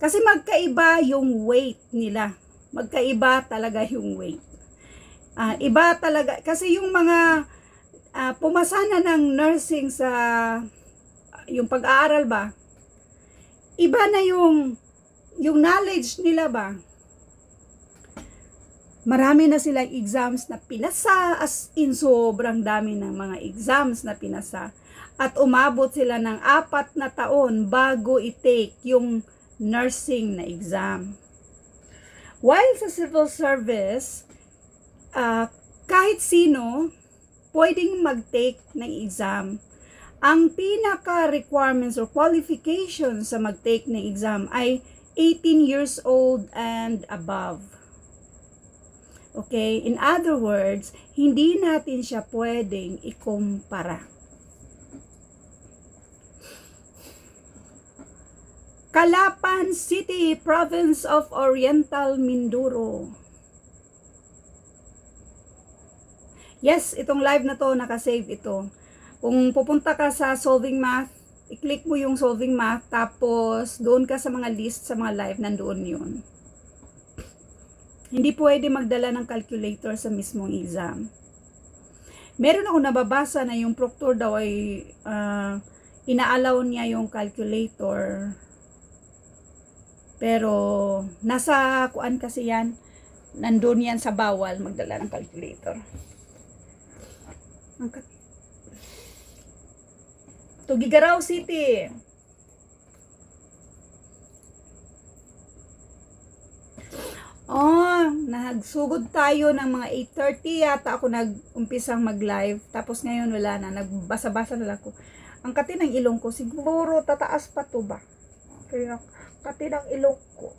Kasi magkaiba yung weight nila. Magkaiba talaga yung weight. Uh, iba talaga, kasi yung mga uh, pumasa na ng nursing sa yung pag-aaral ba, iba na yung yung knowledge nila ba. Marami na silang exams na pinasa as in sobrang dami ng mga exams na pinasa at umabot sila ng apat na taon bago i-take yung nursing na exam. While sa civil service, uh, kahit sino pwedeng mag-take ng exam. Ang pinaka-requirements or qualifications sa mag-take ng exam ay 18 years old and above. Okay? In other words, hindi natin siya pwedeng ikumpara. Kalapan City, Province of Oriental Mindoro. Yes, itong live na to, nakasave ito. Kung pupunta ka sa Solving Math, i-click mo yung Solving Math, tapos doon ka sa mga list, sa mga live, nandoon yun. Hindi pwede magdala ng calculator sa mismong exam. Meron ako nababasa na yung proctor daw ay uh, inaalaw niya yung calculator. Pero nasa kuan kasi yan, nandun yan sa bawal magdala ng calculator. Angkat. Tugigaraw City. Oh, nagsugod tayo ng mga 8.30 yata ako nag-umpisang mag-live. Tapos ngayon wala na, nagbasa-basa na lang ko. Ang kati ng ilong ko, siguro tataas pa to ba? Kaya kati ng ilong ko.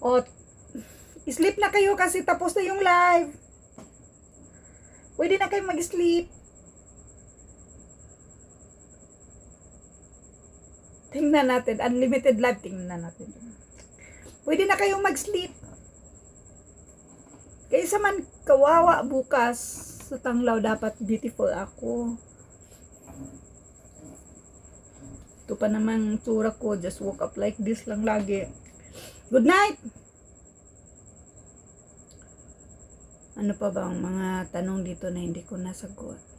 O, sleep na kayo kasi tapos na yung live. Pwede na kayo mag-sleep. Tingnan natin. Unlimited live. Tingnan natin. Pwede na kayong mag-sleep. Kaysa man kawawa bukas sa tanglaw dapat beautiful ako. Ito pa naman tsura ko. Just woke up like this lang lagi. Good night! Ano pa ba ang mga tanong dito na hindi ko nasagot?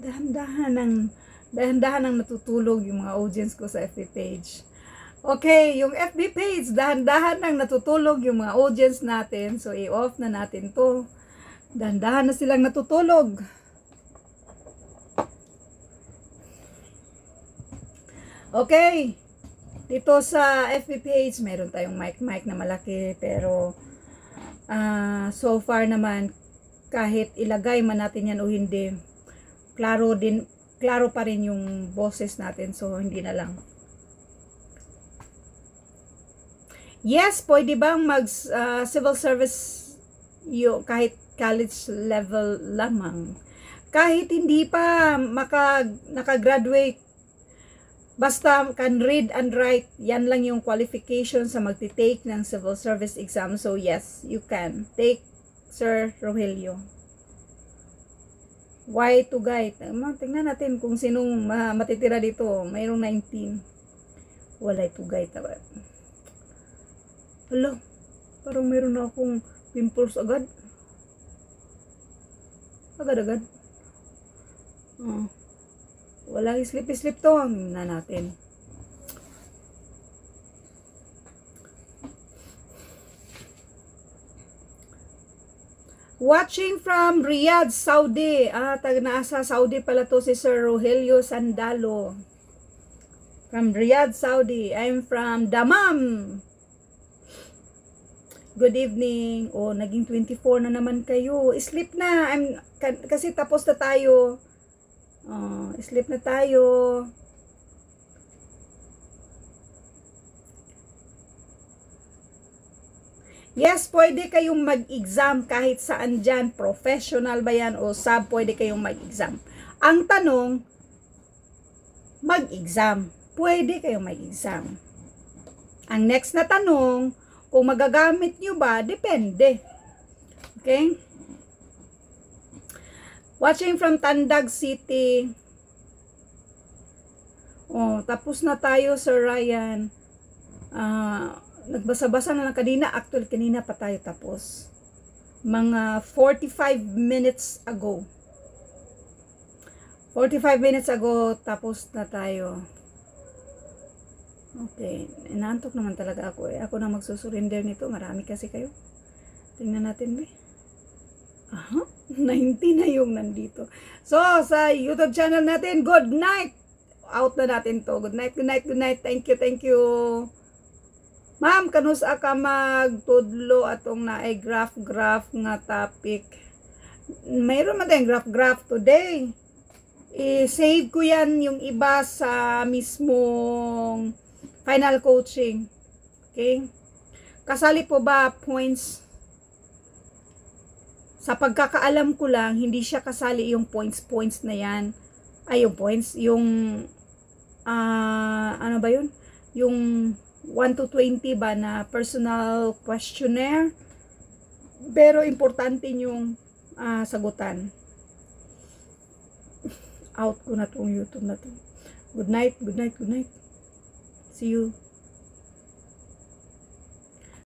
Dahan-dahan ng dahan-dahan ang natutulog yung mga audience ko sa FB page. Okay, yung FB page, dahan-dahan nang natutulog yung mga audience natin. So, i-off na natin to. Dahan-dahan na silang natutulog. Okay. Dito sa FB page, meron tayong mic-mic na malaki. Pero, uh, so far naman, kahit ilagay man natin yan o hindi, klaro din, klaro pa rin yung boses natin. So, hindi na lang. Yes, pwede bang mag uh, civil service yung kahit college level lamang. Kahit hindi pa maka naka-graduate Basta can read and write, yan lang yung qualification sa magti-take ng civil service exam. So yes, you can. Take Sir Rogelio. Why to guide? Tingnan natin kung sinong matitira dito. Mayroong 19. Wala to guide. Hala, parang meron na akong pimples agad. Agad-agad. Oh. Walang slip-slip to. Na natin. Watching from Riyadh, Saudi. Ah, tag nasa Saudi pala to si Sir Rogelio Sandalo. From Riyadh, Saudi. I'm from Damam. Good evening. Oh, naging 24 na naman kayo. Sleep na. I'm kasi tapos na tayo. Oh, sleep na tayo. Yes, pwede kayong mag-exam kahit saan dyan. Professional ba yan o sub, pwede kayong mag-exam. Ang tanong, mag-exam. Pwede kayong mag-exam. Ang next na tanong, kung magagamit nyo ba, depende. Okay? Watching from Tandag City. Oh, tapos na tayo, Sir Ryan. Ah, nagbasa-basa na lang kanina. Actually, kanina pa tayo tapos. Mga 45 minutes ago. 45 minutes ago, tapos na tayo. Okay. Inaantok naman talaga ako eh. Ako na magsusurrender nito. Marami kasi kayo. Tingnan natin, be. Aha. 90 na yung nandito. So, sa YouTube channel natin, good night! Out na natin to. Good night, good night, good night. Thank you, thank you. Ma'am, kanusa ka magtudlo atong naay graph-graph nga topic. Mayroon man tayong graph-graph today. I-save ko yan yung iba sa mismong final coaching. Okay? Kasali po ba points? Sa pagkakaalam ko lang, hindi siya kasali yung points-points na yan. Ay, yung points, yung, ah, ano ba yun? Yung 1 to 20 ba na personal questionnaire. Pero importante yung ah, sagutan. Out ko na tong YouTube na to. Good night, good night, good night. See you.